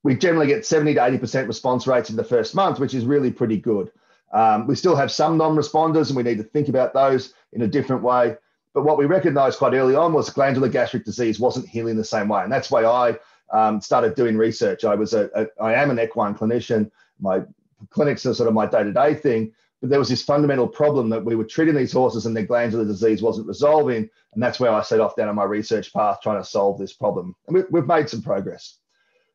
we generally get 70 to 80% response rates in the first month, which is really pretty good. Um, we still have some non-responders and we need to think about those in a different way. But what we recognized quite early on was glandular gastric disease wasn't healing the same way. And that's why I um, started doing research. I was a, a I am an equine clinician. My clinics are sort of my day-to-day thing. But there was this fundamental problem that we were treating these horses and their glandular disease wasn't resolving. And that's where I set off down on my research path trying to solve this problem. And we, we've made some progress.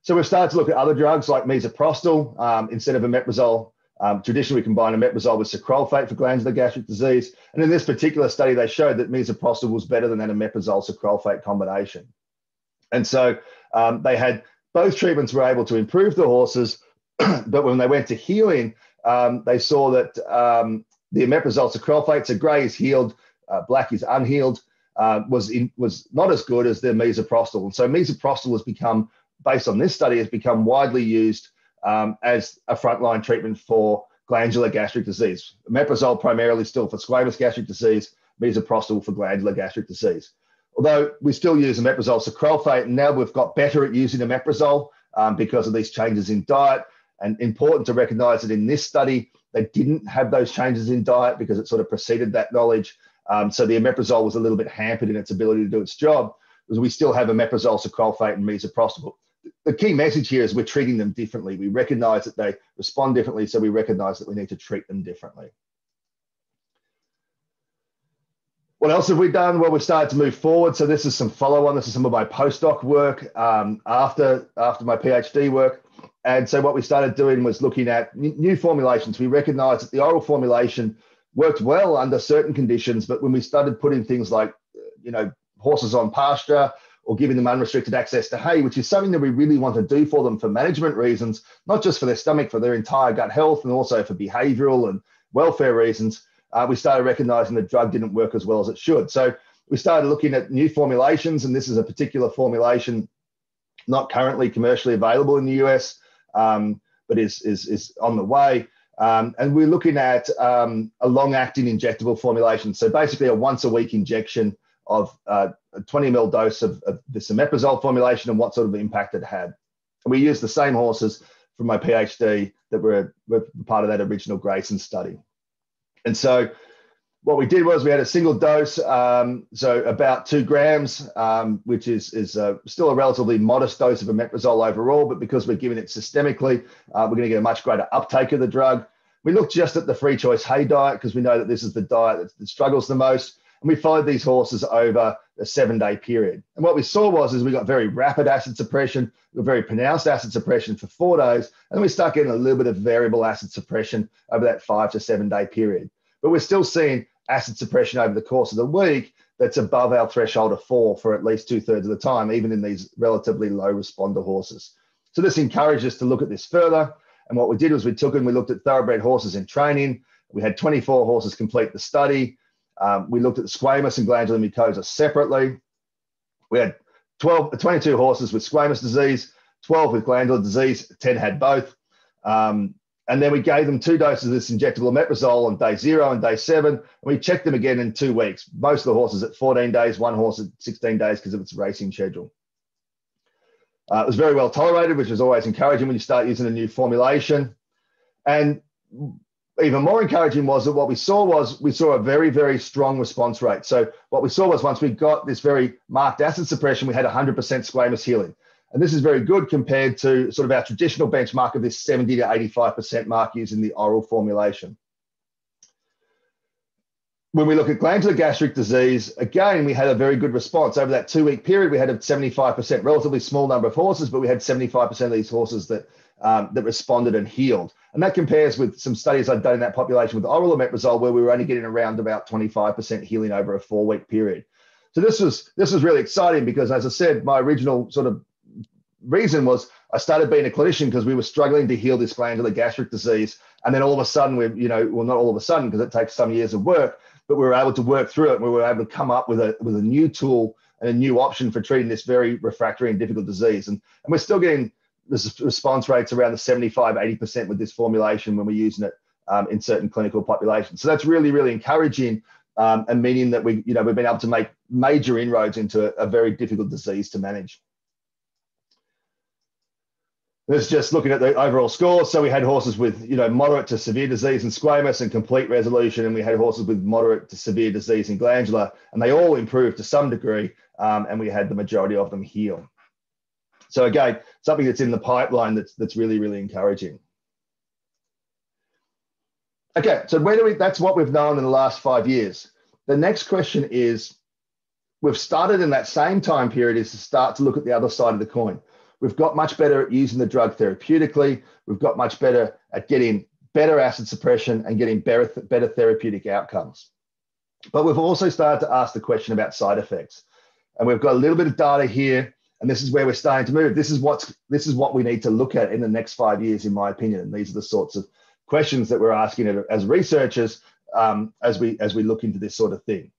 So we've started to look at other drugs like misoprostol um, instead of omeprazole. Um, traditionally, we combine omeprazole with sucralfate for glandular gastric disease. And in this particular study, they showed that misoprostol was better than an omeprazole sucralfate combination. And so um, they had both treatments were able to improve the horses, but when they went to healing, um, they saw that um, the omeprazole sucralfate, so grey is healed, uh, black is unhealed. uh, was in, was not as good as the misoprostol. And so misoprostol has become, based on this study, has become widely used um, as a frontline treatment for glandular gastric disease. Omeprazole primarily still for squamous gastric disease, misoprostol for glandular gastric disease. Although we still use omeprazole sucralfate, and now we've got better at using omeprazole um, because of these changes in diet. And important to recognize that in this study, they didn't have those changes in diet because it sort of preceded that knowledge. Um, so the omeprazole was a little bit hampered in its ability to do its job because we still have omeprazole sucralfate and misoprostol. The key message here is we're treating them differently. We recognize that they respond differently, so we recognize that we need to treat them differently. What else have we done? Well, we started to move forward. So this is some follow on. This is some of my postdoc work um, after, after my PhD work. And so what we started doing was looking at new formulations. We recognized that the oral formulation worked well under certain conditions, but when we started putting things like, you know, horses on pasture or giving them unrestricted access to hay, which is something that we really want to do for them for management reasons, not just for their stomach, for their entire gut health, and also for behavioral and welfare reasons, uh, we started recognizing the drug didn't work as well as it should. So we started looking at new formulations, and this is a particular formulation not currently commercially available in the US um, but is, is, is on the way. Um, and we're looking at um, a long acting injectable formulation. So basically, a once a week injection of uh, a 20 ml dose of, of this omeprazole formulation and what sort of impact it had. And we used the same horses from my PhD that were, were part of that original Grayson study. And so what we did was we had a single dose, um, so about two grams, um, which is, is uh, still a relatively modest dose of omeprazole overall, but because we're giving it systemically, uh, we're going to get a much greater uptake of the drug. We looked just at the free choice hay diet because we know that this is the diet that, that struggles the most. And we followed these horses over a seven day period. And what we saw was is we got very rapid acid suppression, very pronounced acid suppression for four days, and then we start getting a little bit of variable acid suppression over that five to seven day period. But we're still seeing acid suppression over the course of the week that's above our threshold of four for at least two thirds of the time, even in these relatively low responder horses. So this encouraged us to look at this further. And what we did was we took and we looked at thoroughbred horses in training. We had 24 horses complete the study. Um, we looked at the squamous and glandular mucosa separately. We had 12, 22 horses with squamous disease, 12 with glandular disease, 10 had both. Um, and then we gave them two doses of this injectable omeprazole on day zero and day seven. And we checked them again in two weeks. Most of the horses at 14 days, one horse at 16 days because of its racing schedule. Uh, it was very well tolerated, which is always encouraging when you start using a new formulation. And even more encouraging was that what we saw was we saw a very, very strong response rate. So what we saw was once we got this very marked acid suppression, we had 100% squamous healing. And this is very good compared to sort of our traditional benchmark of this 70 to 85% mark using the oral formulation. When we look at glandular gastric disease, again, we had a very good response. Over that two week period, we had a 75%, relatively small number of horses, but we had 75% of these horses that, um, that responded and healed. And that compares with some studies I've done in that population with oral omeprazole, where we were only getting around about 25% healing over a four week period. So this was this was really exciting because, as I said, my original sort of reason was I started being a clinician because we were struggling to heal this glandular gastric disease. And then all of a sudden, we, you know, well, not all of a sudden because it takes some years of work, but we were able to work through it. We were able to come up with a with a new tool and a new option for treating this very refractory and difficult disease. And, and we're still getting this response rates around the 75, 80% with this formulation when we're using it um, in certain clinical populations. So that's really, really encouraging um, and meaning that we, you know, we've been able to make major inroads into a, a very difficult disease to manage. This is just looking at the overall scores. So we had horses with, you know, moderate to severe disease and squamous and complete resolution, and we had horses with moderate to severe disease and glandular, and they all improved to some degree, um, and we had the majority of them heal. So again, something that's in the pipeline that's that's really really encouraging. Okay, so where do we? That's what we've known in the last five years. The next question is, we've started in that same time period is to start to look at the other side of the coin. We've got much better at using the drug therapeutically. We've got much better at getting better acid suppression and getting better, better therapeutic outcomes. But we've also started to ask the question about side effects. And we've got a little bit of data here, and this is where we're starting to move. This is what's this is what we need to look at in the next five years, in my opinion. And these are the sorts of questions that we're asking as researchers um, as we as we look into this sort of thing.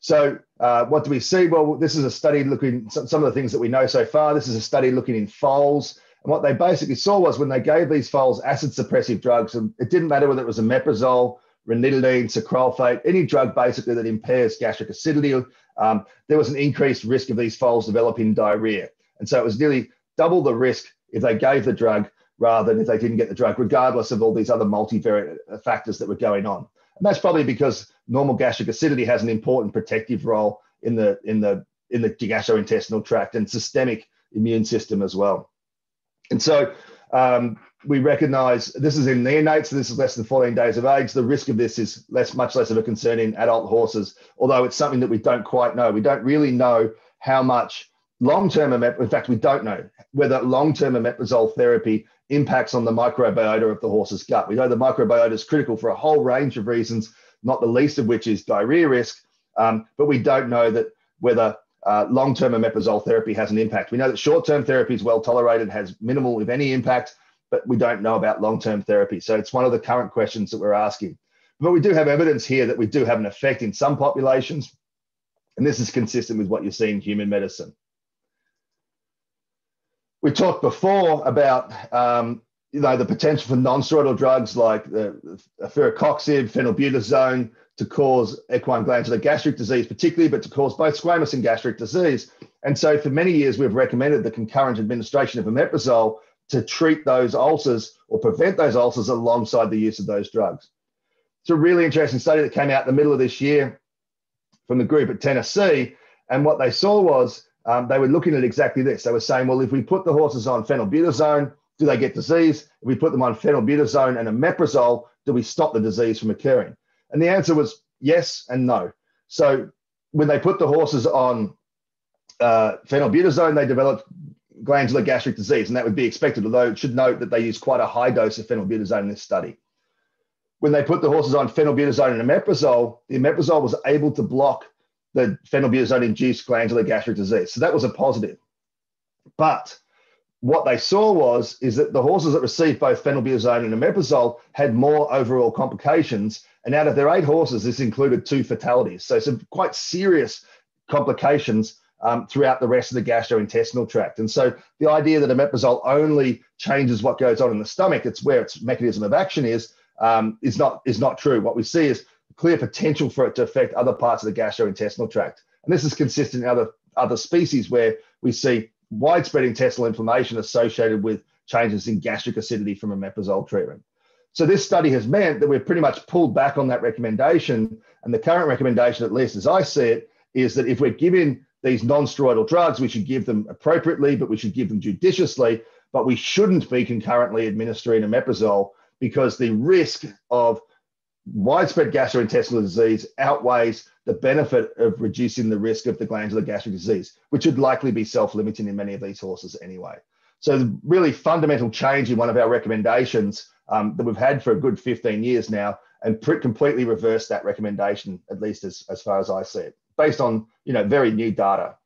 So uh, what do we see? Well, this is a study looking some, some of the things that we know so far. This is a study looking in foals. And what they basically saw was when they gave these foals acid suppressive drugs, and it didn't matter whether it was omeprazole, ranitidine, sucralfate, any drug basically that impairs gastric acidity, um, there was an increased risk of these foals developing diarrhea. And so it was nearly double the risk if they gave the drug rather than if they didn't get the drug, regardless of all these other multivariate factors that were going on. And that's probably because normal gastric acidity has an important protective role in the in the in the gastrointestinal tract and systemic immune system as well. And so um, we recognize this is in neonates, so this is less than 14 days of age. The risk of this is less, much less of a concern in adult horses, although it's something that we don't quite know. We don't really know how much long-term, in fact, we don't know whether long-term omeprazole therapy impacts on the microbiota of the horse's gut. We know the microbiota is critical for a whole range of reasons, not the least of which is diarrhea risk, um, but we don't know that whether uh, long-term omeprazole therapy has an impact. We know that short-term therapy is well tolerated, has minimal, if any, impact, but we don't know about long-term therapy. So it's one of the current questions that we're asking. But we do have evidence here that we do have an effect in some populations, and this is consistent with what you see in human medicine. We talked before about um, you know the potential for non-steroidal drugs like the, firocoxib, phenylbutazone, to cause equine glandular gastric disease, particularly, but to cause both squamous and gastric disease. And so for many years, we've recommended the concurrent administration of omeprazole to treat those ulcers or prevent those ulcers alongside the use of those drugs. It's a really interesting study that came out in the middle of this year from the group at Tennessee. And what they saw was um, they were looking at exactly this. They were saying, well, if we put the horses on phenylbutazone, do they get disease? If we put them on phenylbutazone and omeprazole, do we stop the disease from occurring? And the answer was yes and no. So when they put the horses on uh, phenylbutazone, they developed glandular gastric disease, and that would be expected, although it should note that they used quite a high dose of phenylbutazone in this study. When they put the horses on phenylbutazone and omeprazole, the omeprazole was able to block the phenylbutazone-induced glandular gastric disease. So that was a positive. But what they saw was is that the horses that received both phenylbutazone and omeprazole had more overall complications and out of their eight horses, this included two fatalities. So some quite serious complications um, throughout the rest of the gastrointestinal tract. And so the idea that omeprazole only changes what goes on in the stomach, it's where its mechanism of action is, um, is not is not true. What we see is clear potential for it to affect other parts of the gastrointestinal tract. And this is consistent in other other species where we see widespread intestinal inflammation associated with changes in gastric acidity from omeprazole treatment. So this study has meant that we've pretty much pulled back on that recommendation. And the current recommendation, at least as I see it, is that if we're giving these non-steroidal drugs, we should give them appropriately, but we should give them judiciously. But we shouldn't be concurrently administering omeprazole because the risk of widespread gastrointestinal disease outweighs the benefit of reducing the risk of the glandular gastric disease, which would likely be self-limiting in many of these horses anyway. So the really fundamental change in one of our recommendations um, that we've had for a good 15 years now and completely reversed that recommendation, at least as, as far as I see it, based on you know very new data.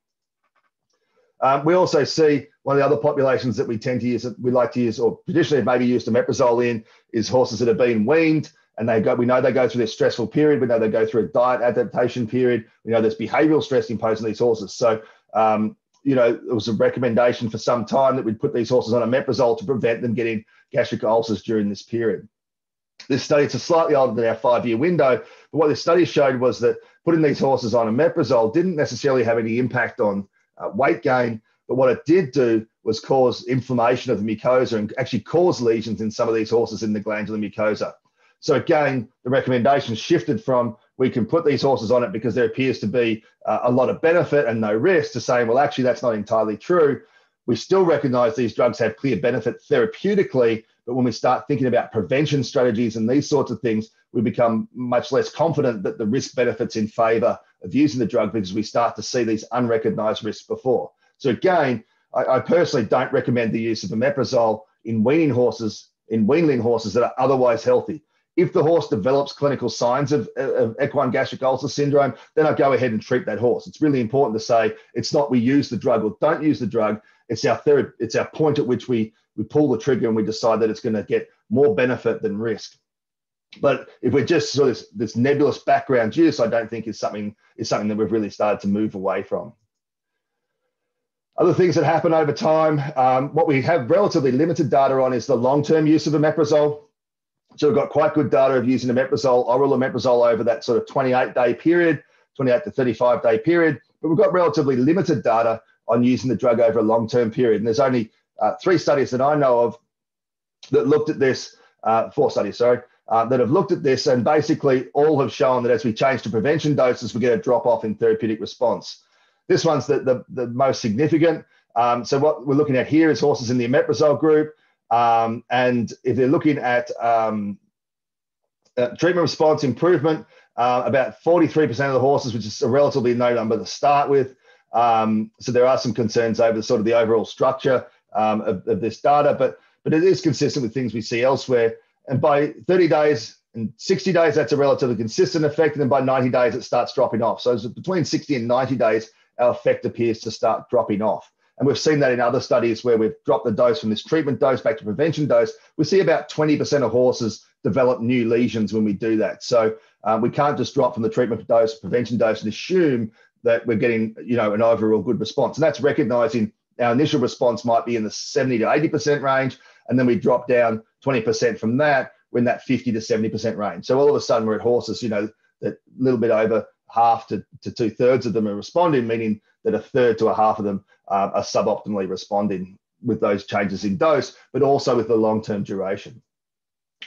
Um, we also see one of the other populations that we tend to use, we like to use, or traditionally maybe used omeprazole in, is horses that have been weaned and they go. We know they go through this stressful period. We know they go through a diet adaptation period. We know there's behavioural stress imposed on these horses. So um, you know, it was a recommendation for some time that we'd put these horses on omeprazole to prevent them getting gastric ulcers during this period. This study, it's a slightly older than our five-year window, but what this study showed was that putting these horses on omeprazole didn't necessarily have any impact on uh, weight gain, but what it did do was cause inflammation of the mucosa and actually cause lesions in some of these horses in the glandular mucosa. So again, the recommendation shifted from we can put these horses on it because there appears to be uh, a lot of benefit and no risk to saying, well, actually, that's not entirely true. We still recognize these drugs have clear benefit therapeutically, but when we start thinking about prevention strategies and these sorts of things, we become much less confident that the risk benefits in favor of using the drug because we start to see these unrecognized risks before. So again, I, I personally don't recommend the use of omeprazole in weaning horses, in weanling horses that are otherwise healthy if the horse develops clinical signs of, of, equine gastric ulcer syndrome, then I go ahead and treat that horse. It's really important to say it's not we use the drug or don't use the drug. It's our therapy, it's our point at which we we pull the trigger and we decide that it's going to get more benefit than risk. But if we're just sort of this, this nebulous background use, I don't think is something is something that we've really started to move away from. Other things that happen over time, um, what we have relatively limited data on is the long-term use of omeprazole. So we've got quite good data of using omeprazole, oral omeprazole over that sort of 28-day period, 28 to 35-day period. But we've got relatively limited data on using the drug over a long-term period. And there's only uh, three studies that I know of that looked at this, uh, four studies, sorry, uh, that have looked at this, and basically all have shown that as we change to prevention doses, we get a drop off in therapeutic response. This one's the, the, the most significant. Um, so what we're looking at here is horses in the omeprazole group. Um, and if they're looking at um, uh, treatment response improvement, uh, about 43% of the horses, which is a relatively low number to start with. Um, so there are some concerns over sort of the overall structure um, of, of, this data, but but it is consistent with things we see elsewhere. And by 30 days and 60 days, that's a relatively consistent effect. And then by 90 days, it starts dropping off. So between 60 and 90 days, our effect appears to start dropping off. And we've seen that in other studies where we've dropped the dose from this treatment dose back to prevention dose. We see about 20% of horses develop new lesions when we do that. So um, we can't just drop from the treatment dose, to prevention dose, and assume that we're getting, you know, an overall good response. And that's recognizing our initial response might be in the 70 to 80% range, and then we drop down 20% from that. We're in that 50 to 70% range. So all of a sudden we're at horses, you know, that a little bit over half to, to two thirds of them are responding, meaning that a third to a half of them uh, are suboptimally responding with those changes in dose, but also with the long term duration.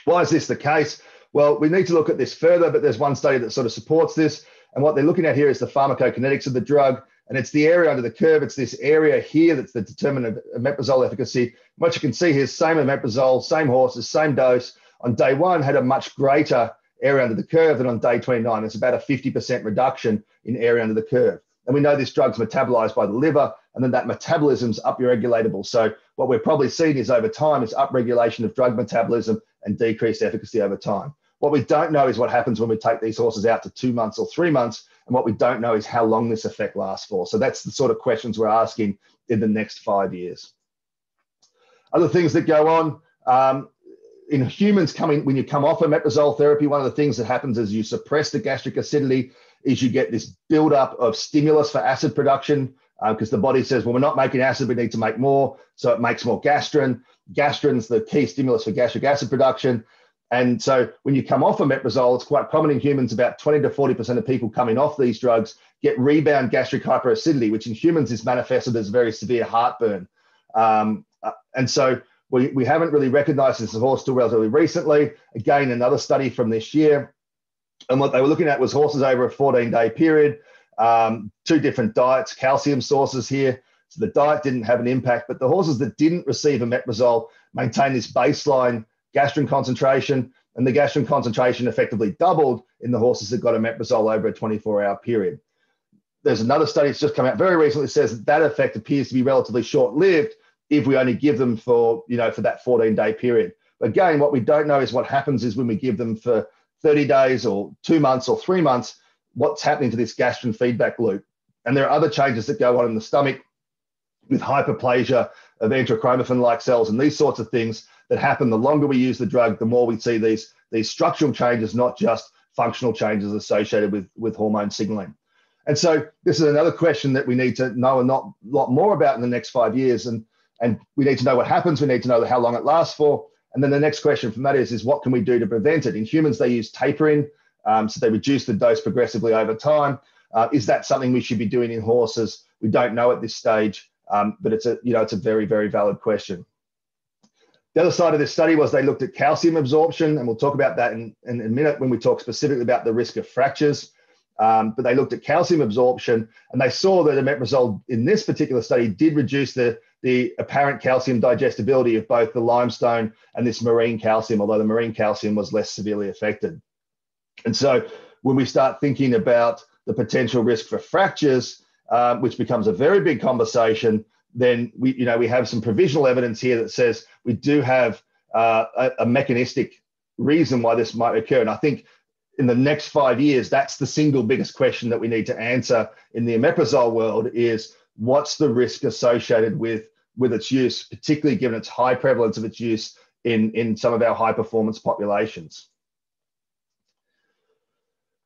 Why is this the case? Well, we need to look at this further, but there's one study that sort of supports this. And what they're looking at here is the pharmacokinetics of the drug. And it's the area under the curve. It's this area here that's the determinant of omeprazole efficacy. What you can see here, same omeprazole, same horses, same dose. On day one, had a much greater area under the curve than on day 29. It's about a 50% reduction in area under the curve. And we know this drug's metabolized by the liver, and then that metabolism's upregulatable. So what we're probably seeing is over time is upregulation of drug metabolism and decreased efficacy over time. What we don't know is what happens when we take these horses out to two months or three months. And what we don't know is how long this effect lasts for. So that's the sort of questions we're asking in the next five years. Other things that go on, um, in humans coming when you come off omeprazole therapy, one of the things that happens is you suppress the gastric acidity, is you get this buildup of stimulus for acid production because uh, the body says, well, we're not making acid, we need to make more, so it makes more gastrin. Gastrin's the key stimulus for gastric acid production. And so when you come off omeprazole, it's quite common in humans, about 20 to 40% of people coming off these drugs get rebound gastric hyperacidity, which in humans is manifested as very severe heartburn. Um, uh, and so we, we haven't really recognized this horse still relatively recently. Again, another study from this year. And what they were looking at was horses over a 14 day period, um, two different diets, calcium sources here. So the diet didn't have an impact, but the horses that didn't receive omeprazole maintained this baseline gastrin concentration, and the gastrin concentration effectively doubled in the horses that got omeprazole over a 24 hour period. There's another study that's just come out very recently that says that, that effect appears to be relatively short lived if we only give them for you know for that 14 day period. But again, what we don't know is what happens is when we give them for 30 days or two months or three months, what's happening to this gastrin feedback loop. And there are other changes that go on in the stomach with hyperplasia of enterochromaffin-like cells and these sorts of things that happen. The longer we use the drug, the more we see these, these structural changes, not just functional changes associated with, with hormone signaling. And so this is another question that we need to know a lot, lot more about in the next five years. And and we need to know what happens. We need to know how long it lasts for. And then the next question from that is, is what can we do to prevent it? In humans, they use tapering, um, so they reduce the dose progressively over time. Uh, is that something we should be doing in horses? We don't know at this stage, um, but it's a you know it's a very very valid question. The other side of this study was they looked at calcium absorption, and we'll talk about that in, in a minute when we talk specifically about the risk of fractures. Um, but they looked at calcium absorption, and they saw that omeprazole in this particular study did reduce the the apparent calcium digestibility of both the limestone and this marine calcium, although the marine calcium was less severely affected. And so when we start thinking about the potential risk for fractures, uh, which becomes a very big conversation, then we, you know, we have some provisional evidence here that says we do have uh, a, a mechanistic reason why this might occur. And I think in the next five years, that's the single biggest question that we need to answer in the omeprazole world is what's the risk associated with with its use, particularly given its high prevalence of its use in, in some of our high performance populations.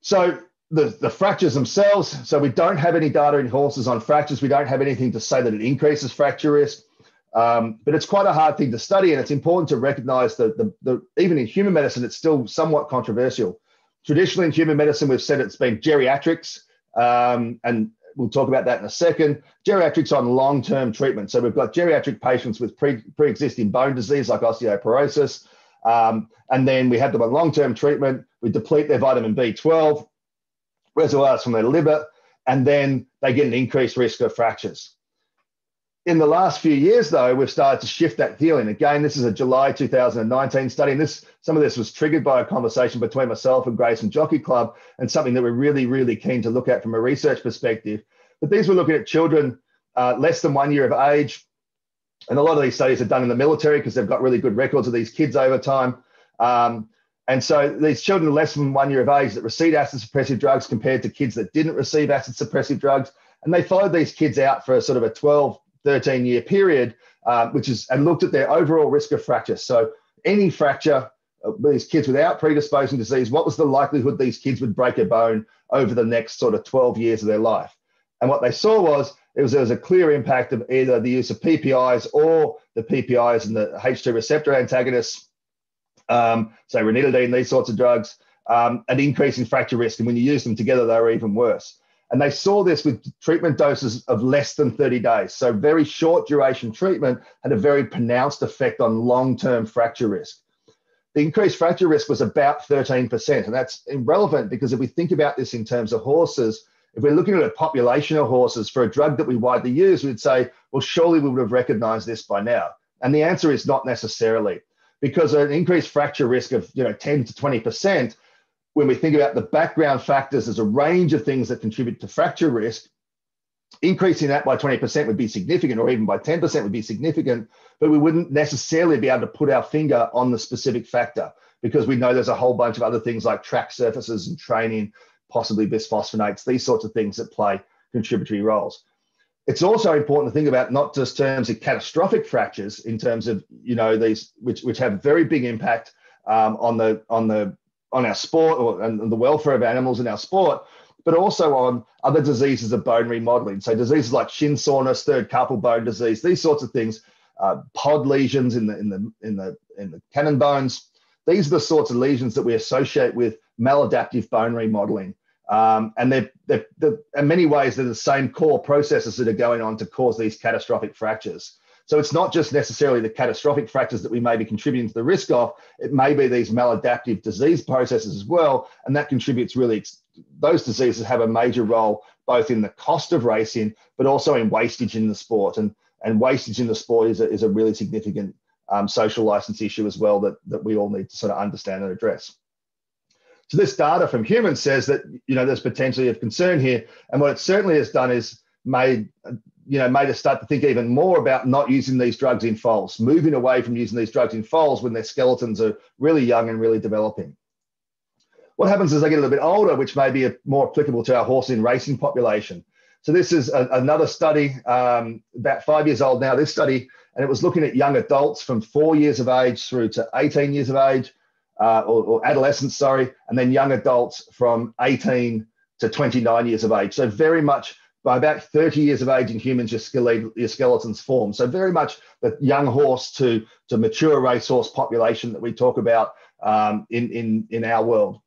So the, the fractures themselves, so we don't have any data in horses on fractures. We don't have anything to say that it increases fracture risk. Um, but it's quite a hard thing to study, and it's important to recognize that the, the, even in human medicine, it's still somewhat controversial. Traditionally, in human medicine, we've said it's been geriatrics, um, and we'll talk about that in a second. Geriatrics on long term treatment. So we've got geriatric patients with pre existing bone disease like osteoporosis, um, and then we have them on long term treatment. We deplete their vitamin B12 reservoirs from their liver, and then they get an increased risk of fractures in the last few years, though, we've started to shift that feeling. Again, this is a July 2019 study, and this some of this was triggered by a conversation between myself and Grayson Jockey Club, and something that we're really, really keen to look at from a research perspective. But these were looking at children uh, less than one year of age, and a lot of these studies are done in the military because they've got really good records of these kids over time. Um, and so these children less than one year of age that received acid suppressive drugs compared to kids that didn't receive acid suppressive drugs, and they followed these kids out for a sort of a 12 13 year period, uh, which is, and looked at their overall risk of fracture. So any fracture, uh, these kids without predisposing disease, what was the likelihood these kids would break a bone over the next sort of 12 years of their life? And what they saw was it was there was a clear impact of either the use of PPIs or the PPIs and the H2 receptor antagonists, um, so ranitidine, these sorts of drugs, um, an increase in fracture risk. And when you use them together, they were even worse. And they saw this with treatment doses of less than 30 days. So, very short duration treatment had a very pronounced effect on long term fracture risk. The increased fracture risk was about 13%. And that's irrelevant because if we think about this in terms of horses, if we're looking at a population of horses for a drug that we widely use, we'd say, well, surely we would have recognized this by now. And the answer is not necessarily because an increased fracture risk of you know 10 to 20% when we think about the background factors, there's a range of things that contribute to fracture risk. Increasing that by 20% would be significant, or even by 10% would be significant, but we wouldn't necessarily be able to put our finger on the specific factor because we know there's a whole bunch of other things like track surfaces and training, possibly bisphosphonates, these sorts of things that play contributory roles. It's also important to think about not just terms of catastrophic fractures in terms of you know these which which have very big impact um, on the on the on our sport or, and the welfare of animals in our sport, but also on other diseases of bone remodeling. So diseases like shin soreness, third carpal bone disease, these sorts of things, uh, POD lesions in the in the in the in the cannon bones. These are the sorts of lesions that we associate with maladaptive bone remodeling. Um, and they're, they're, they're, in many ways, they're the same core processes that are going on to cause these catastrophic fractures. So it's not just necessarily the catastrophic fractures that we may be contributing to the risk of, it may be these maladaptive disease processes as well. And that contributes really, those diseases have a major role both in the cost of racing, but also in wastage in the sport. And, and wastage in the sport is a, is a really significant um, social license issue as well that, that we all need to sort of understand and address. So this data from humans says that you know there's potentially of concern here, and what it certainly has done is made you know, made us start to think even more about not using these drugs in foals, moving away from using these drugs in foals when their skeletons are really young and really developing. What happens as they get a little bit older, which may be more applicable to our horse in racing population. So this is a, another study, um, about five years old now, this study, and it was looking at young adults from four years of age through to 18 years of age, uh, or, or adolescents, sorry, and then young adults from 18 to 29 years of age. So very much by about 30 years of age in humans, your, your skeletons form. So very much the young horse to, to mature racehorse population that we talk about um, in, in, in our world.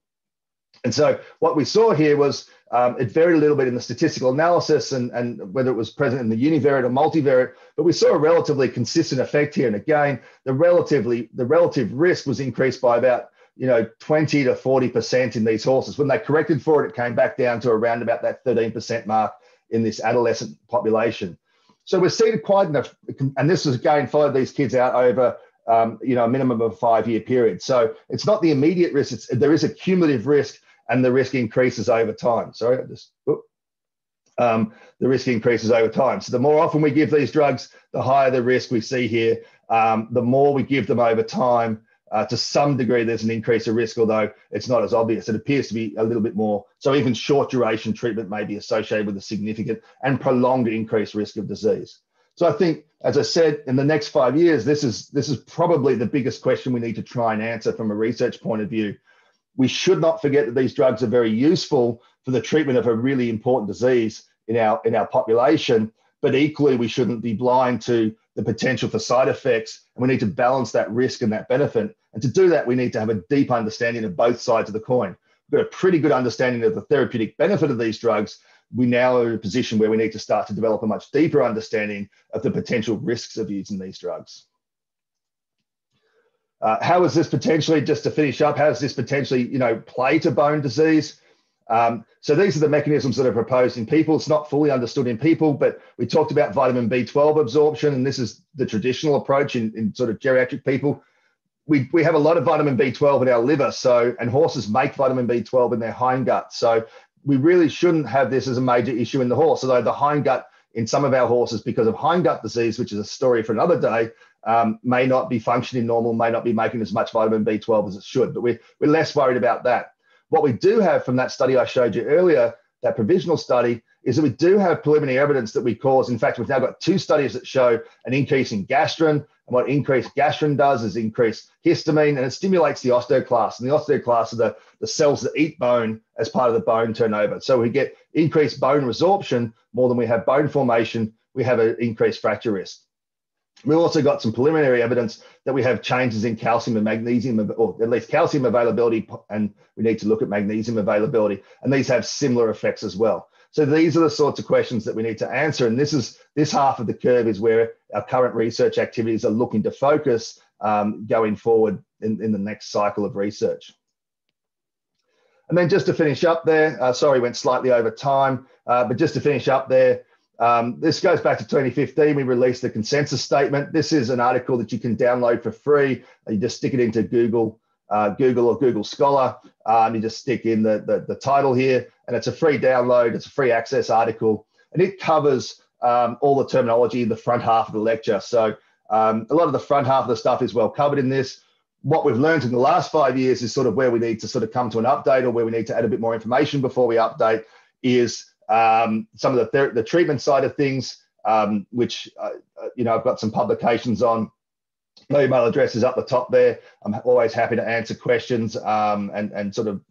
And so what we saw here was um, it varied a little bit in the statistical analysis and, and whether it was present in the univariate or multivariate, but we saw a relatively consistent effect here. And again, the relatively the relative risk was increased by about you know 20 to 40 percent in these horses. When they corrected for it, it came back down to around about that 13 percent mark in this adolescent population. So we're seeing quite enough, and this is again followed these kids out over um, you know a minimum of a five year period. So it's not the immediate risk; it's, there is a cumulative risk, and the risk increases over time. Sorry, I just um, the risk increases over time. So the more often we give these drugs, the higher the risk we see here. Um, the more we give them over time, uh, to some degree, there's an increase of risk, although it's not as obvious. It appears to be a little bit more. So even short duration treatment may be associated with a significant and prolonged increased risk of disease. So I think, as I said, in the next five years, this is this is probably the biggest question we need to try and answer from a research point of view. We should not forget that these drugs are very useful for the treatment of a really important disease in our in our population. But equally, we shouldn't be blind to the potential for side effects, and we need to balance that risk and that benefit. And to do that, we need to have a deep understanding of both sides of the coin. We've got a pretty good understanding of the therapeutic benefit of these drugs. We now are in a position where we need to start to develop a much deeper understanding of the potential risks of using these drugs. Uh, how is this potentially, just to finish up, how does this potentially, you know, play to bone disease? Um, so these are the mechanisms that are proposed in people. It's not fully understood in people, but we talked about vitamin B12 absorption, and this is the traditional approach in, in sort of geriatric people. We, we have a lot of vitamin B12 in our liver, so and horses make vitamin B12 in their hindgut. So we really shouldn't have this as a major issue in the horse. Although the hindgut in some of our horses, because of hindgut disease, which is a story for another day, um, may not be functioning normal, may not be making as much vitamin B12 as it should. But we're, we're less worried about that. What we do have from that study I showed you earlier, that provisional study, is that we do have preliminary evidence that we cause. In fact, we've now got two studies that show an increase in gastrin. And what increased gastrin does is increase histamine and it stimulates the osteoclast. And the osteoclast are the, the cells that eat bone as part of the bone turnover. So we get increased bone resorption more than we have bone formation. We have an increased fracture risk. We've also got some preliminary evidence that we have changes in calcium and magnesium, or at least calcium availability, and we need to look at magnesium availability. And these have similar effects as well. So these are the sorts of questions that we need to answer. And this is this half of the curve is where our current research activities are looking to focus um, going forward in, in the next cycle of research. And then just to finish up there, uh, sorry, went slightly over time, uh, but just to finish up there, um, this goes back to 2015. We released the consensus statement. This is an article that you can download for free. You just stick it into Google, uh, Google or Google Scholar. Um, you just stick in the, the, the, title here, and it's a free download. It's a free access article, and it covers um, all the terminology in the front half of the lecture. So um, a lot of the front half of the stuff is well covered in this. What we've learned in the last five years is sort of where we need to sort of come to an update or where we need to add a bit more information before we update is um, some of the, ther- the treatment side of things, um, which, uh, uh, you know, I've got some publications on. My email address is up the top there. I'm always happy to answer questions um, and, and sort of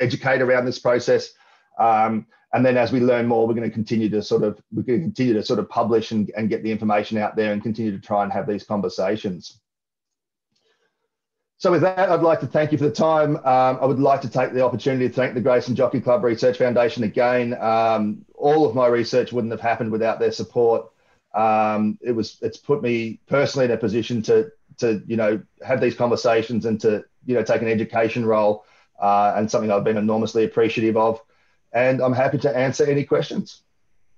educate around this process. Um, and then as we learn more, we're going to continue to sort of we're going to continue to sort of publish and, and get the information out there and continue to try and have these conversations. So with that, I'd like to thank you for the time. Um, I would like to take the opportunity to thank the Grayson Jockey Club Research Foundation again. Um, all of my research wouldn't have happened without their support. Um, it was it's put me personally in a position to to you know have these conversations and to you know take an education role uh, and something I've been enormously appreciative of. And I'm happy to answer any questions.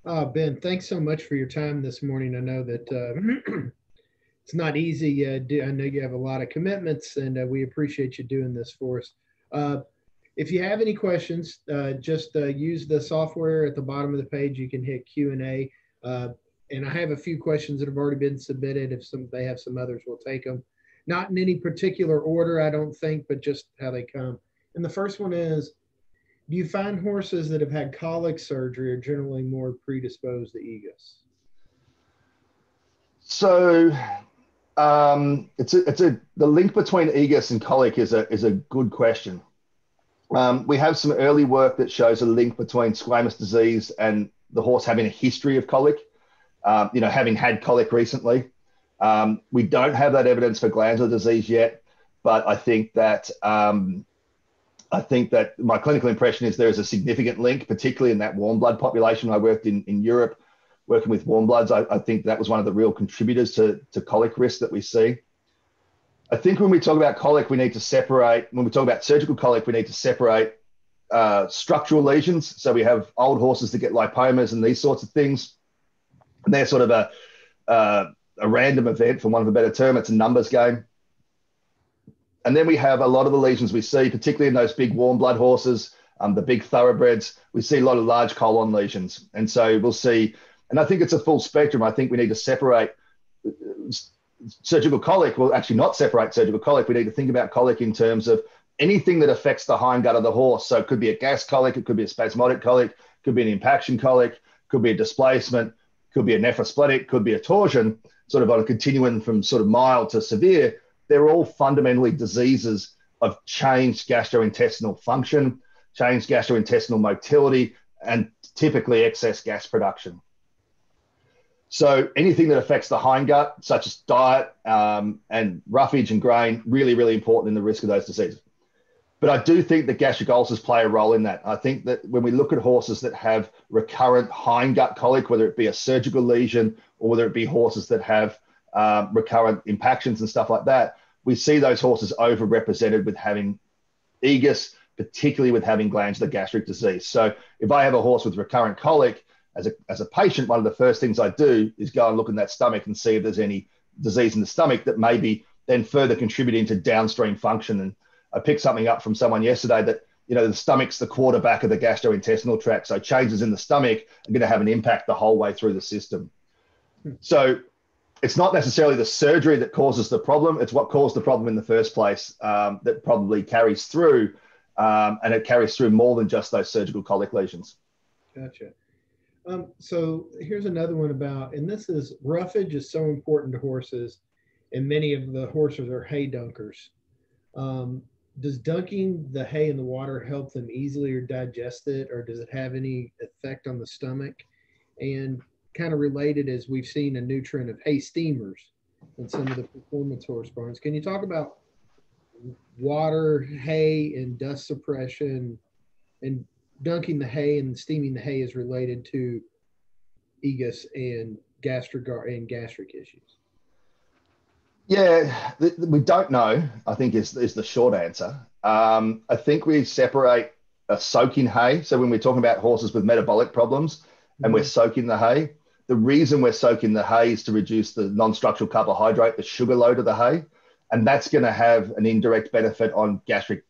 Uh, ben, thanks so much for your time this morning. I know that uh, it's not easy. Uh, do, I know you have a lot of commitments, and uh, we appreciate you doing this for us. Uh, if you have any questions, uh, just uh, use the software at the bottom of the page. You can hit Q and A, uh, and I have a few questions that have already been submitted. If some they have some others, we'll take them. Not in any particular order, I don't think, but just how they come. And the first one is, do you find horses that have had colic surgery are generally more predisposed to EGUS? So um, it's a, it's a the link between EGUS and colic is a is a good question. Um, we have some early work that shows a link between squamous disease and the horse having a history of colic. Um, you know, having had colic recently. Um, we don't have that evidence for glandular disease yet, but I think that um, I think that my clinical impression is there is a significant link, particularly in that warm blood population. I worked in in Europe working with warm bloods, I, I, think that was one of the real contributors to, to colic risk that we see. I think when we talk about colic, we need to separate, when we talk about surgical colic, we need to separate uh, structural lesions. So we have old horses that get lipomas and these sorts of things. And they're sort of a, uh, a random event, for want of a better term. It's a numbers game. And then we have a lot of the lesions we see, particularly in those big warm blood horses, um, the big thoroughbreds, we see a lot of large colon lesions. And so we'll see and I think it's a full spectrum. I think we need to separate surgical colic. Well, actually, not separate surgical colic. We need to think about colic in terms of anything that affects the hindgut of the horse. So it could be a gas colic, it could be a spasmodic colic, it could be an impaction colic, could be a displacement, could be a nephrosplenic, it could be a torsion, sort of on a continuum from sort of mild to severe. They're all fundamentally diseases of changed gastrointestinal function, changed gastrointestinal motility, and typically excess gas production. So anything that affects the hindgut, such as diet um, and roughage and grain, really, really important in the risk of those diseases. But I do think that gastric ulcers play a role in that. I think that when we look at horses that have recurrent hindgut colic, whether it be a surgical lesion or whether it be horses that have um, recurrent impactions and stuff like that, we see those horses overrepresented with having EGUS, particularly with having glandular gastric disease. So if I have a horse with recurrent colic, as a, as a patient, one of the first things I do is go and look in that stomach and see if there's any disease in the stomach that may be then further contributing to downstream function. And I picked something up from someone yesterday that, you know, the stomach's the quarterback of the gastrointestinal tract. So changes in the stomach are going to have an impact the whole way through the system. So it's not necessarily the surgery that causes the problem. It's what caused the problem in the first place um, that probably carries through. Um, and it carries through more than just those surgical colic lesions. Gotcha. Um, so here's another one about, and this is roughage is so important to horses, and many of the horses are hay dunkers. Um, does dunking the hay in the water help them easily or digest it, or does it have any effect on the stomach? And kind of related as we've seen a new trend of hay steamers in some of the performance horse barns. Can you talk about water, hay, and dust suppression, and dunking the hay and steaming the hay is related to EGUS and gastric and gastric issues? Yeah, we don't know. I think is is the short answer. Um, I think we separate a soaking hay. So when we're talking about horses with metabolic problems, mm-hmm. and we're mm-hmm. soaking the hay, the reason we're soaking the hay is to reduce the non-structural carbohydrate, the sugar load of the hay, and that's going to have an indirect benefit on gastric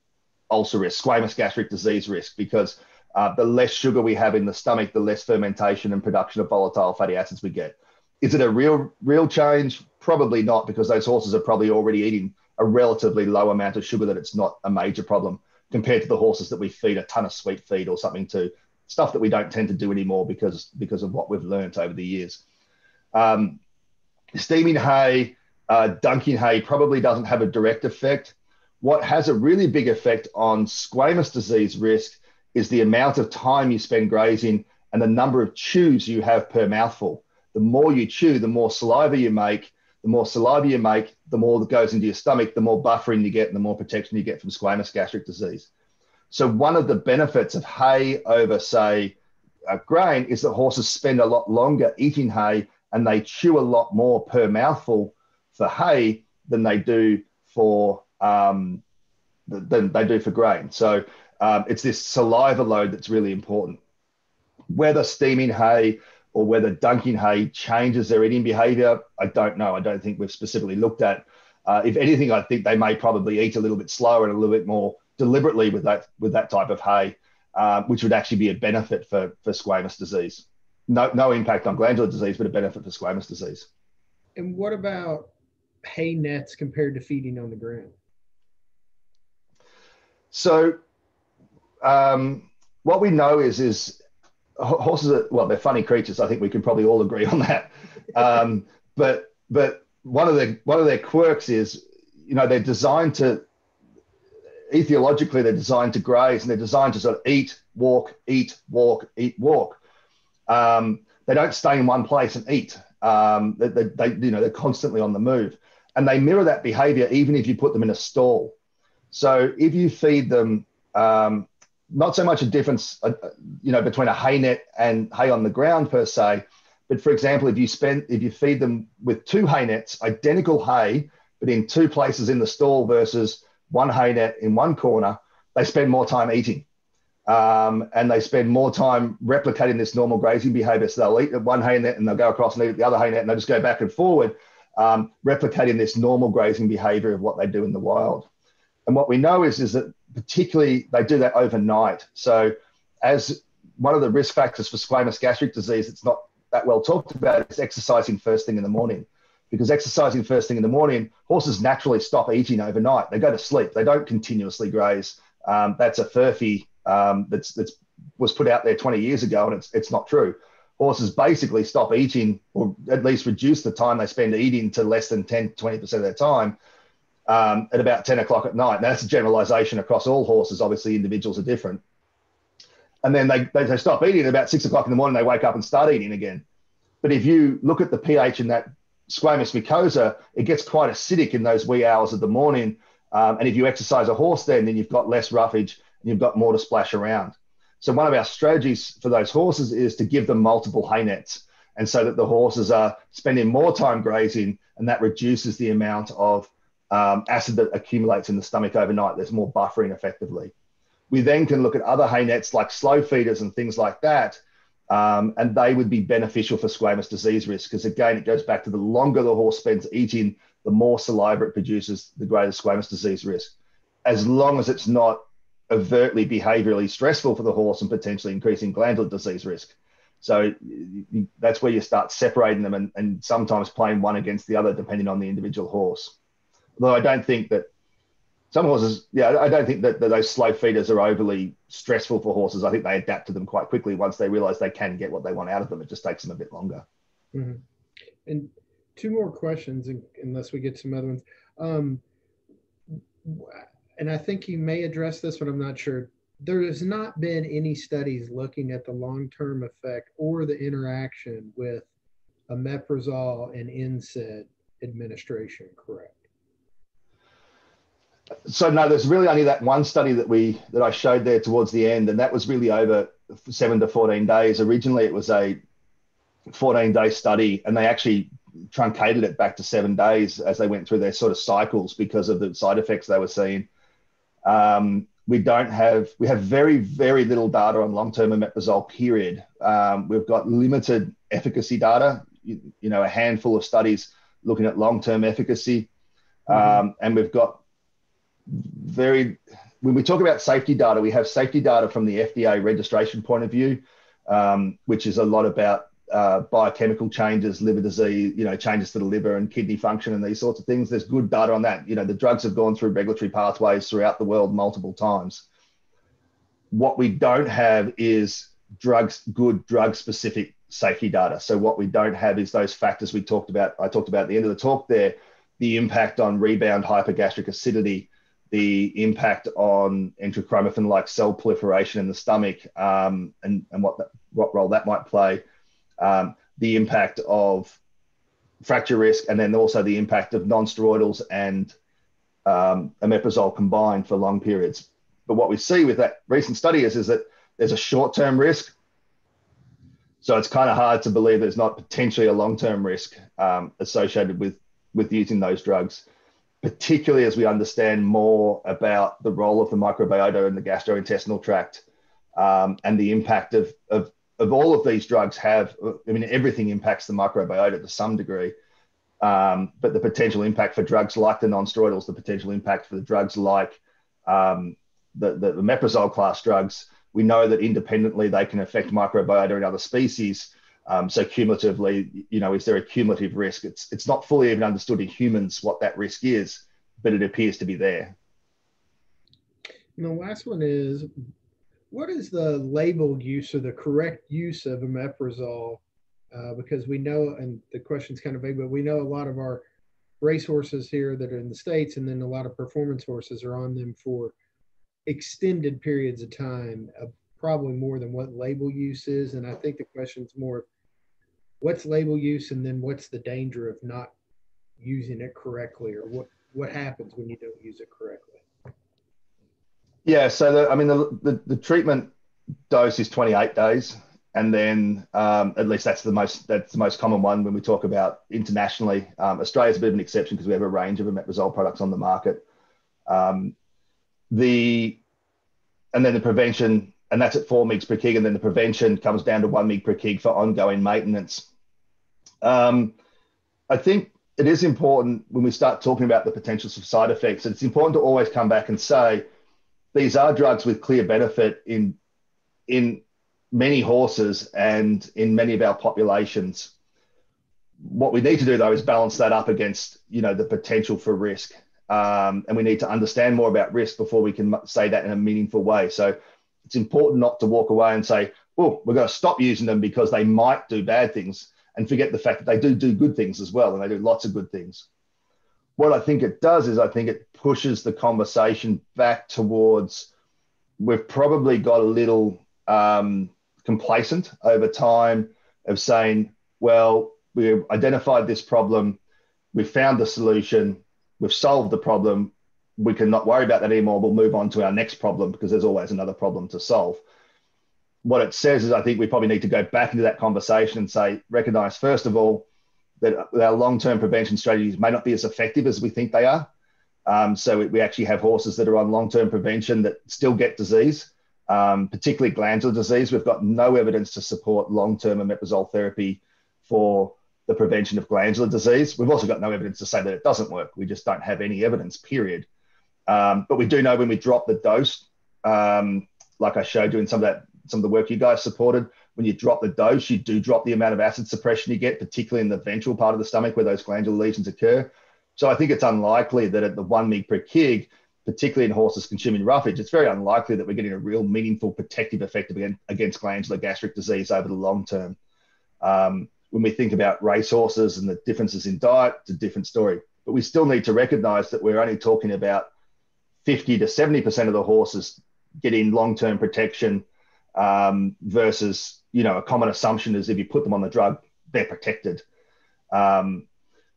ulcer risk, squamous gastric disease risk, because uh, the less sugar we have in the stomach, the less fermentation and production of volatile fatty acids we get. Is it a real real change? Probably not, because those horses are probably already eating a relatively low amount of sugar that it's not a major problem compared to the horses that we feed a ton of sweet feed or something to stuff that we don't tend to do anymore because because of what we've learned over the years. Um, steaming hay, uh, dunking hay probably doesn't have a direct effect. What has a really big effect on squamous disease risk is the amount of time you spend grazing and the number of chews you have per mouthful. The more you chew, the more saliva you make. The more saliva you make, the more that goes into your stomach, the more buffering you get, and the more protection you get from squamous gastric disease. So, one of the benefits of hay over, say, grain is that horses spend a lot longer eating hay and they chew a lot more per mouthful for hay than they do for um, than they do for grain. So um, it's this saliva load that's really important. Whether steaming hay or whether dunking hay changes their eating behavior, I don't know. I don't think we've specifically looked at. Uh, if anything, I think they may probably eat a little bit slower and a little bit more deliberately with that with that type of hay, uh, which would actually be a benefit for for squamous disease. No no impact on glandular disease, but a benefit for squamous disease. And what about hay nets compared to feeding on the ground? So um, what we know is is horses are well they're funny creatures. I think we can probably all agree on that. Um, but but one of the one of their quirks is you know they're designed to ethologically they're designed to graze and they're designed to sort of eat walk eat walk eat walk. Um, they don't stay in one place and eat. Um, they, they, they, you know they're constantly on the move. And they mirror that behavior even if you put them in a stall. So if you feed them um, not so much a difference, uh, uh, you know, between a hay net and hay on the ground per se. But for example, if you spend, if you feed them with two hay nets, identical hay, but in two places in the stall versus one hay net in one corner, they spend more time eating. Um, and they spend more time replicating this normal grazing behavior. So they'll eat at one hay net and they'll go across and eat at the other hay net and they'll just go back and forward, um, replicating this normal grazing behavior of what they do in the wild. And what we know is, is that particularly they do that overnight. So, as one of the risk factors for squamous gastric disease, it's not that well talked about, is exercising first thing in the morning. Because exercising first thing in the morning, horses naturally stop eating overnight. They go to sleep. They don't continuously graze. Um, that's a furphy um, that's that's was put out there 20 years ago, and it's it's not true. Horses basically stop eating, or at least reduce the time they spend eating to less than 10, 20% of their time um, at about 10 o'clock at night. Now, that's a generalization across all horses. Obviously, individuals are different. And then they, they, stop eating at about six o'clock in the morning, they wake up and start eating again. But if you look at the pH in that squamous mucosa, it gets quite acidic in those wee hours of the morning. Um, and if you exercise a horse then, then you've got less roughage and you've got more to splash around. So one of our strategies for those horses is to give them multiple hay nets. And so that the horses are spending more time grazing and that reduces the amount of um, acid that accumulates in the stomach overnight. There's more buffering effectively. We then can look at other hay nets like slow feeders and things like that. Um, and they would be beneficial for squamous disease risk because again, it goes back to the longer the horse spends eating, the more saliva it produces, the greater squamous disease risk. As long as it's not overtly behaviorally stressful for the horse and potentially increasing glandular disease risk. So that's where you start separating them and, and sometimes playing one against the other depending on the individual horse. Although I don't think that some horses, yeah, I don't think that, that those slow feeders are overly stressful for horses. I think they adapt to them quite quickly once they realize they can get what they want out of them. It just takes them a bit longer. Mm-hmm. And two more questions, unless we get some other ones. Um, and I think you may address this, but I'm not sure. There has not been any studies looking at the long-term effect or the interaction with omeprazole and NSAID administration, correct? So no, there's really only that one study that we that I showed there towards the end, and that was really over seven to 14 days. Originally, it was a 14 day study, and they actually truncated it back to seven days as they went through their sort of cycles because of the side effects they were seeing. Um, we don't have we have very very little data on long-term omeprazole period um, we've got limited efficacy data you, you, know a handful of studies looking at long-term efficacy mm-hmm. um, and we've got very when we talk about safety data we have safety data from the fda registration point of view um, which is a lot about uh, biochemical changes, liver disease, you know, changes to the liver and kidney function and these sorts of things. There's good data on that. You know, the drugs have gone through regulatory pathways throughout the world multiple times. What we don't have is drugs, good drug specific safety data. So what we don't have is those factors we talked about. I talked about at the end of the talk there, the impact on rebound hypergastric acidity, the impact on enterochromaffin like cell proliferation in the stomach, um, and, and what, that, what role that might play um, the impact of fracture risk, and then also the impact of non-steroidals and um, omeprazole combined for long periods. But what we see with that recent study is, is that there's a short-term risk. So it's kind of hard to believe there's not potentially a long-term risk um, associated with, with using those drugs, particularly as we understand more about the role of the microbiota in the gastrointestinal tract um, and the impact of, of of all of these drugs have, I mean, everything impacts the microbiota to some degree. Um, but the potential impact for drugs like the non-steroidals, the potential impact for the drugs like um, the, the, the meprazole class drugs, we know that independently they can affect microbiota in other species. Um, so cumulatively, you know, is there a cumulative risk? It's it's not fully even understood in humans what that risk is, but it appears to be there. And the last one is what is the labeled use or the correct use of omeprazole? Uh, because we know, and the question's kind of big, but we know a lot of our race horses here that are in the States and then a lot of performance horses are on them for extended periods of time, uh, probably more than what label use is. And I think the question is more what's label use and then what's the danger of not using it correctly or what, what happens when you don't use it correctly? Yeah, so the, I mean, the, the, the treatment dose is 28 days, and then um, at least that's the most that's the most common one when we talk about internationally. Um, Australia's a bit of an exception because we have a range of omeprazole products on the market. Um, the and then the prevention, and that's at four mg per kg, and then the prevention comes down to one mg per kg for ongoing maintenance. Um, I think it is important when we start talking about the potential side effects. It's important to always come back and say these are drugs with clear benefit in in many horses and in many of our populations. What we need to do though is balance that up against you know the potential for risk, um, and we need to understand more about risk before we can say that in a meaningful way. So it's important not to walk away and say, well, we're going to stop using them because they might do bad things," and forget the fact that they do do good things as well, and they do lots of good things. What I think it does is I think it pushes the conversation back towards we've probably got a little um, complacent over time of saying, well, we've identified this problem, we've found the solution, we've solved the problem, we can not worry about that anymore. We'll move on to our next problem because there's always another problem to solve. What it says is, I think we probably need to go back into that conversation and say, recognize first of all that our long-term prevention strategies may not be as effective as we think they are. Um, so we actually have horses that are on long-term prevention that still get disease, um, particularly glandular disease. We've got no evidence to support long-term omeprazole therapy for the prevention of glandular disease. We've also got no evidence to say that it doesn't work. We just don't have any evidence, period. Um, but we do know when we drop the dose, um, like I showed you in some of that, some of the work you guys supported, when you drop the dose, you do drop the amount of acid suppression you get, particularly in the ventral part of the stomach where those glandular lesions occur. So I think it's unlikely that at the one mg per kg, particularly in horses consuming roughage, it's very unlikely that we're getting a real meaningful protective effect against glandular gastric disease over the long term. Um, when we think about racehorses and the differences in diet, it's a different story. But we still need to recognize that we're only talking about 50 to 70% of the horses getting long-term protection um, versus, you know, a common assumption is if you put them on the drug, they're protected. Um,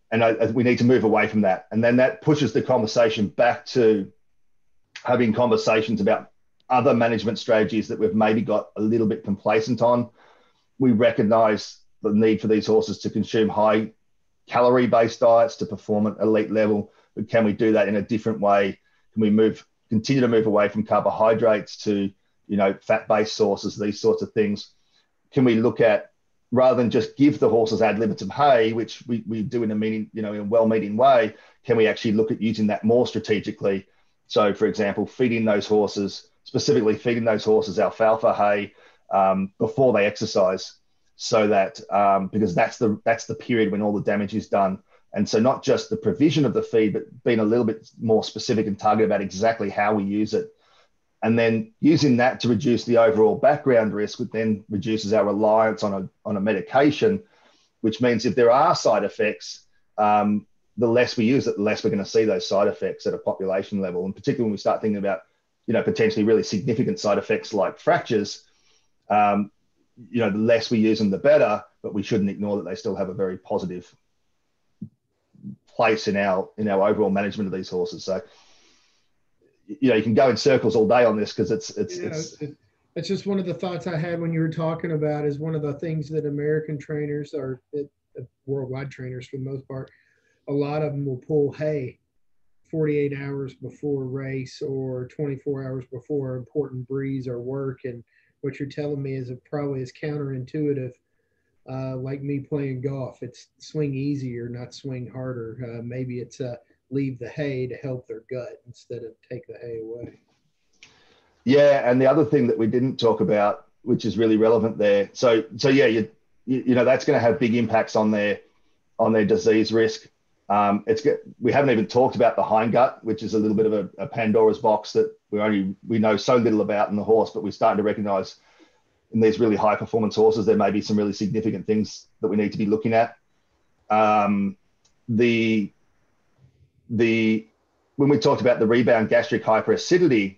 and I, we need to move away from that. And then that pushes the conversation back to having conversations about other management strategies that we've maybe got a little bit complacent on. We recognize the need for these horses to consume high calorie based diets to perform at elite level. But can we do that in a different way can we move, continue to move away from carbohydrates to, you know, fat-based sources, these sorts of things? Can we look at rather than just give the horses ad libitum hay, which we, we do in a meaning, you know, in a well-meaning way, can we actually look at using that more strategically? So, for example, feeding those horses, specifically feeding those horses alfalfa hay um, before they exercise, so that um, because that's the that's the period when all the damage is done. And so, not just the provision of the feed, but being a little bit more specific and targeted about exactly how we use it. And then using that to reduce the overall background risk, which then reduces our reliance on a, on a medication, which means if there are side effects, um, the less we use it, the less we're going to see those side effects at a population level. And particularly when we start thinking about, you know, potentially really significant side effects like fractures, um, you know, the less we use them, the better. But we shouldn't ignore that they still have a very positive place in our in our overall management of these horses. So you know you can go in circles all day on this because it's it's yeah, it's it's just one of the thoughts I had when you were talking about is one of the things that American trainers or worldwide trainers for the most part, a lot of them will pull hay 48 hours before race or 24 hours before important breeze or work. And what you're telling me is it probably is counterintuitive uh, like me playing golf. It's swing easier, not swing harder. Uh, maybe it's uh, leave the hay to help their gut instead of take the hay away. Yeah, and the other thing that we didn't talk about, which is really relevant there. So, so yeah, you you, you know that's going to have big impacts on their on their disease risk. Um, it's we haven't even talked about the hindgut, which is a little bit of a, a Pandora's box that we only we know so little about in the horse, but we're starting to recognise in these really high performance horses, there may be some really significant things that we need to be looking at. Um, the the when we talked about the rebound gastric hyperacidity,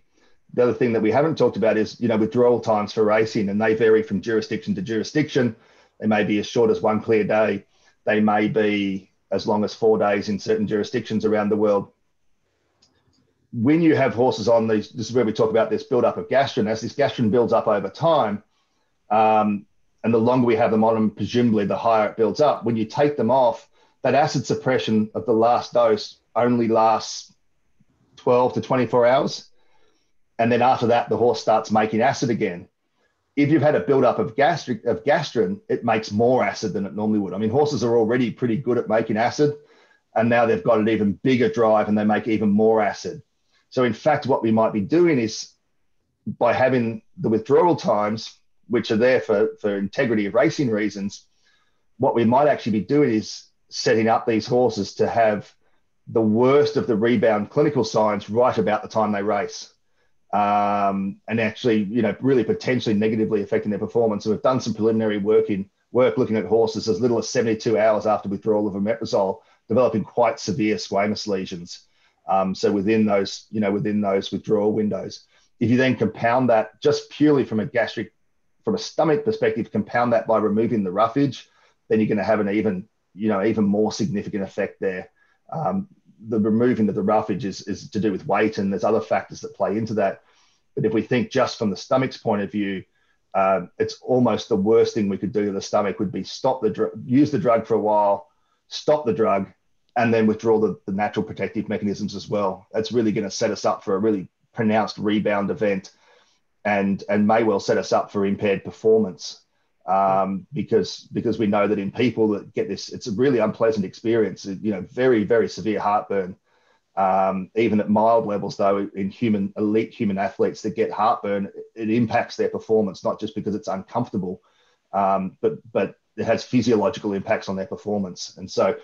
the other thing that we haven't talked about is you know withdrawal times for racing, and they vary from jurisdiction to jurisdiction. They may be as short as one clear day. They may be as long as four days in certain jurisdictions around the world. When you have horses on these, this is where we talk about this build up of gastrin. As this gastrin builds up over time, um, and the longer we have them on them, presumably the higher it builds up. When you take them off, that acid suppression of the last dose only lasts 12 to 24 hours. And then after that, the horse starts making acid again. If you've had a buildup of gastric of gastrin, it makes more acid than it normally would. I mean, horses are already pretty good at making acid, and now they've got an even bigger drive and they make even more acid. So, in fact, what we might be doing is by having the withdrawal times which are there for, for integrity of racing reasons, what we might actually be doing is setting up these horses to have the worst of the rebound clinical signs right about the time they race. Um, and actually, you know, really potentially negatively affecting their performance. So we've done some preliminary work in work looking at horses as little as 72 hours after withdrawal of omeprazole developing quite severe squamous lesions. Um, so within those, you know, within those withdrawal windows, if you then compound that just purely from a gastric, from a stomach perspective, compound that by removing the roughage, then you're going to have an even, you know, even more significant effect there. Um, the removing of the roughage is, is to do with weight, and there's other factors that play into that. But if we think just from the stomach's point of view, um, it's almost the worst thing we could do to the stomach would be stop the drug, use the drug for a while, stop the drug, and then withdraw the, the natural protective mechanisms as well. That's really going to set us up for a really pronounced rebound event, and and may well set us up for impaired performance um, because because we know that in people that get this, it's a really unpleasant experience. You know, very very severe heartburn. Um, even at mild levels, though, in human elite human athletes that get heartburn, it impacts their performance not just because it's uncomfortable, um, but but it has physiological impacts on their performance. And so,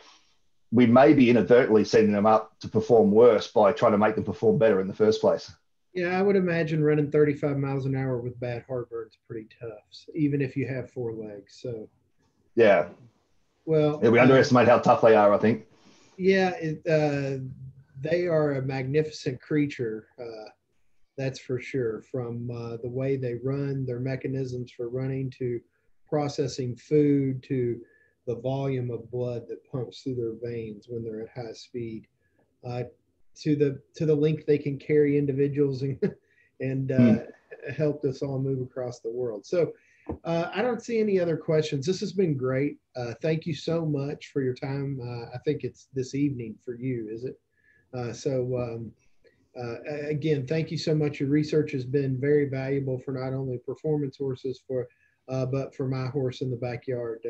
we may be inadvertently setting them up to perform worse by trying to make them perform better in the first place. Yeah, I would imagine running 35 miles an hour with bad heartburn is pretty tough, even if you have four legs. So, yeah. Well, yeah, we underestimate how tough they are, I think. Yeah, it, uh, they are a magnificent creature. Uh, that's for sure. From uh, the way they run, their mechanisms for running, to processing food, to the volume of blood that pumps through their veins when they're at high speed. Uh, to the to the length they can carry individuals and and uh, mm. help us all move across the world. So uh, I don't see any other questions. This has been great. Uh, thank you so much for your time. Uh, I think it's this evening for you, is it? Uh, so um, uh, again, thank you so much. Your research has been very valuable for not only performance horses for but for my horse in the backyard.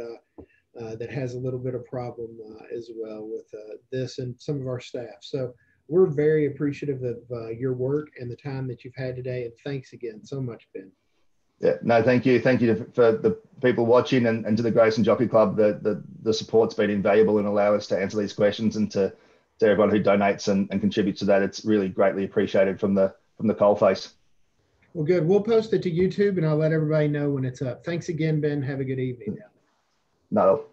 that has a little bit of problem as well with this and some of our staff. So we're very appreciative of uh, your work and the time that you've had today. And thanks again so much, Ben. Yeah, no, thank you. Thank you for the people watching and, and to the Grayson Jockey Club. The, the, the support's been invaluable and allow us to answer these questions and to, to everyone who donates and, and contributes to that. It's really greatly appreciated from the from the coalface. Well, good. We'll post it to YouTube and I'll let everybody know when it's up. Thanks again, Ben. Have a good evening. No.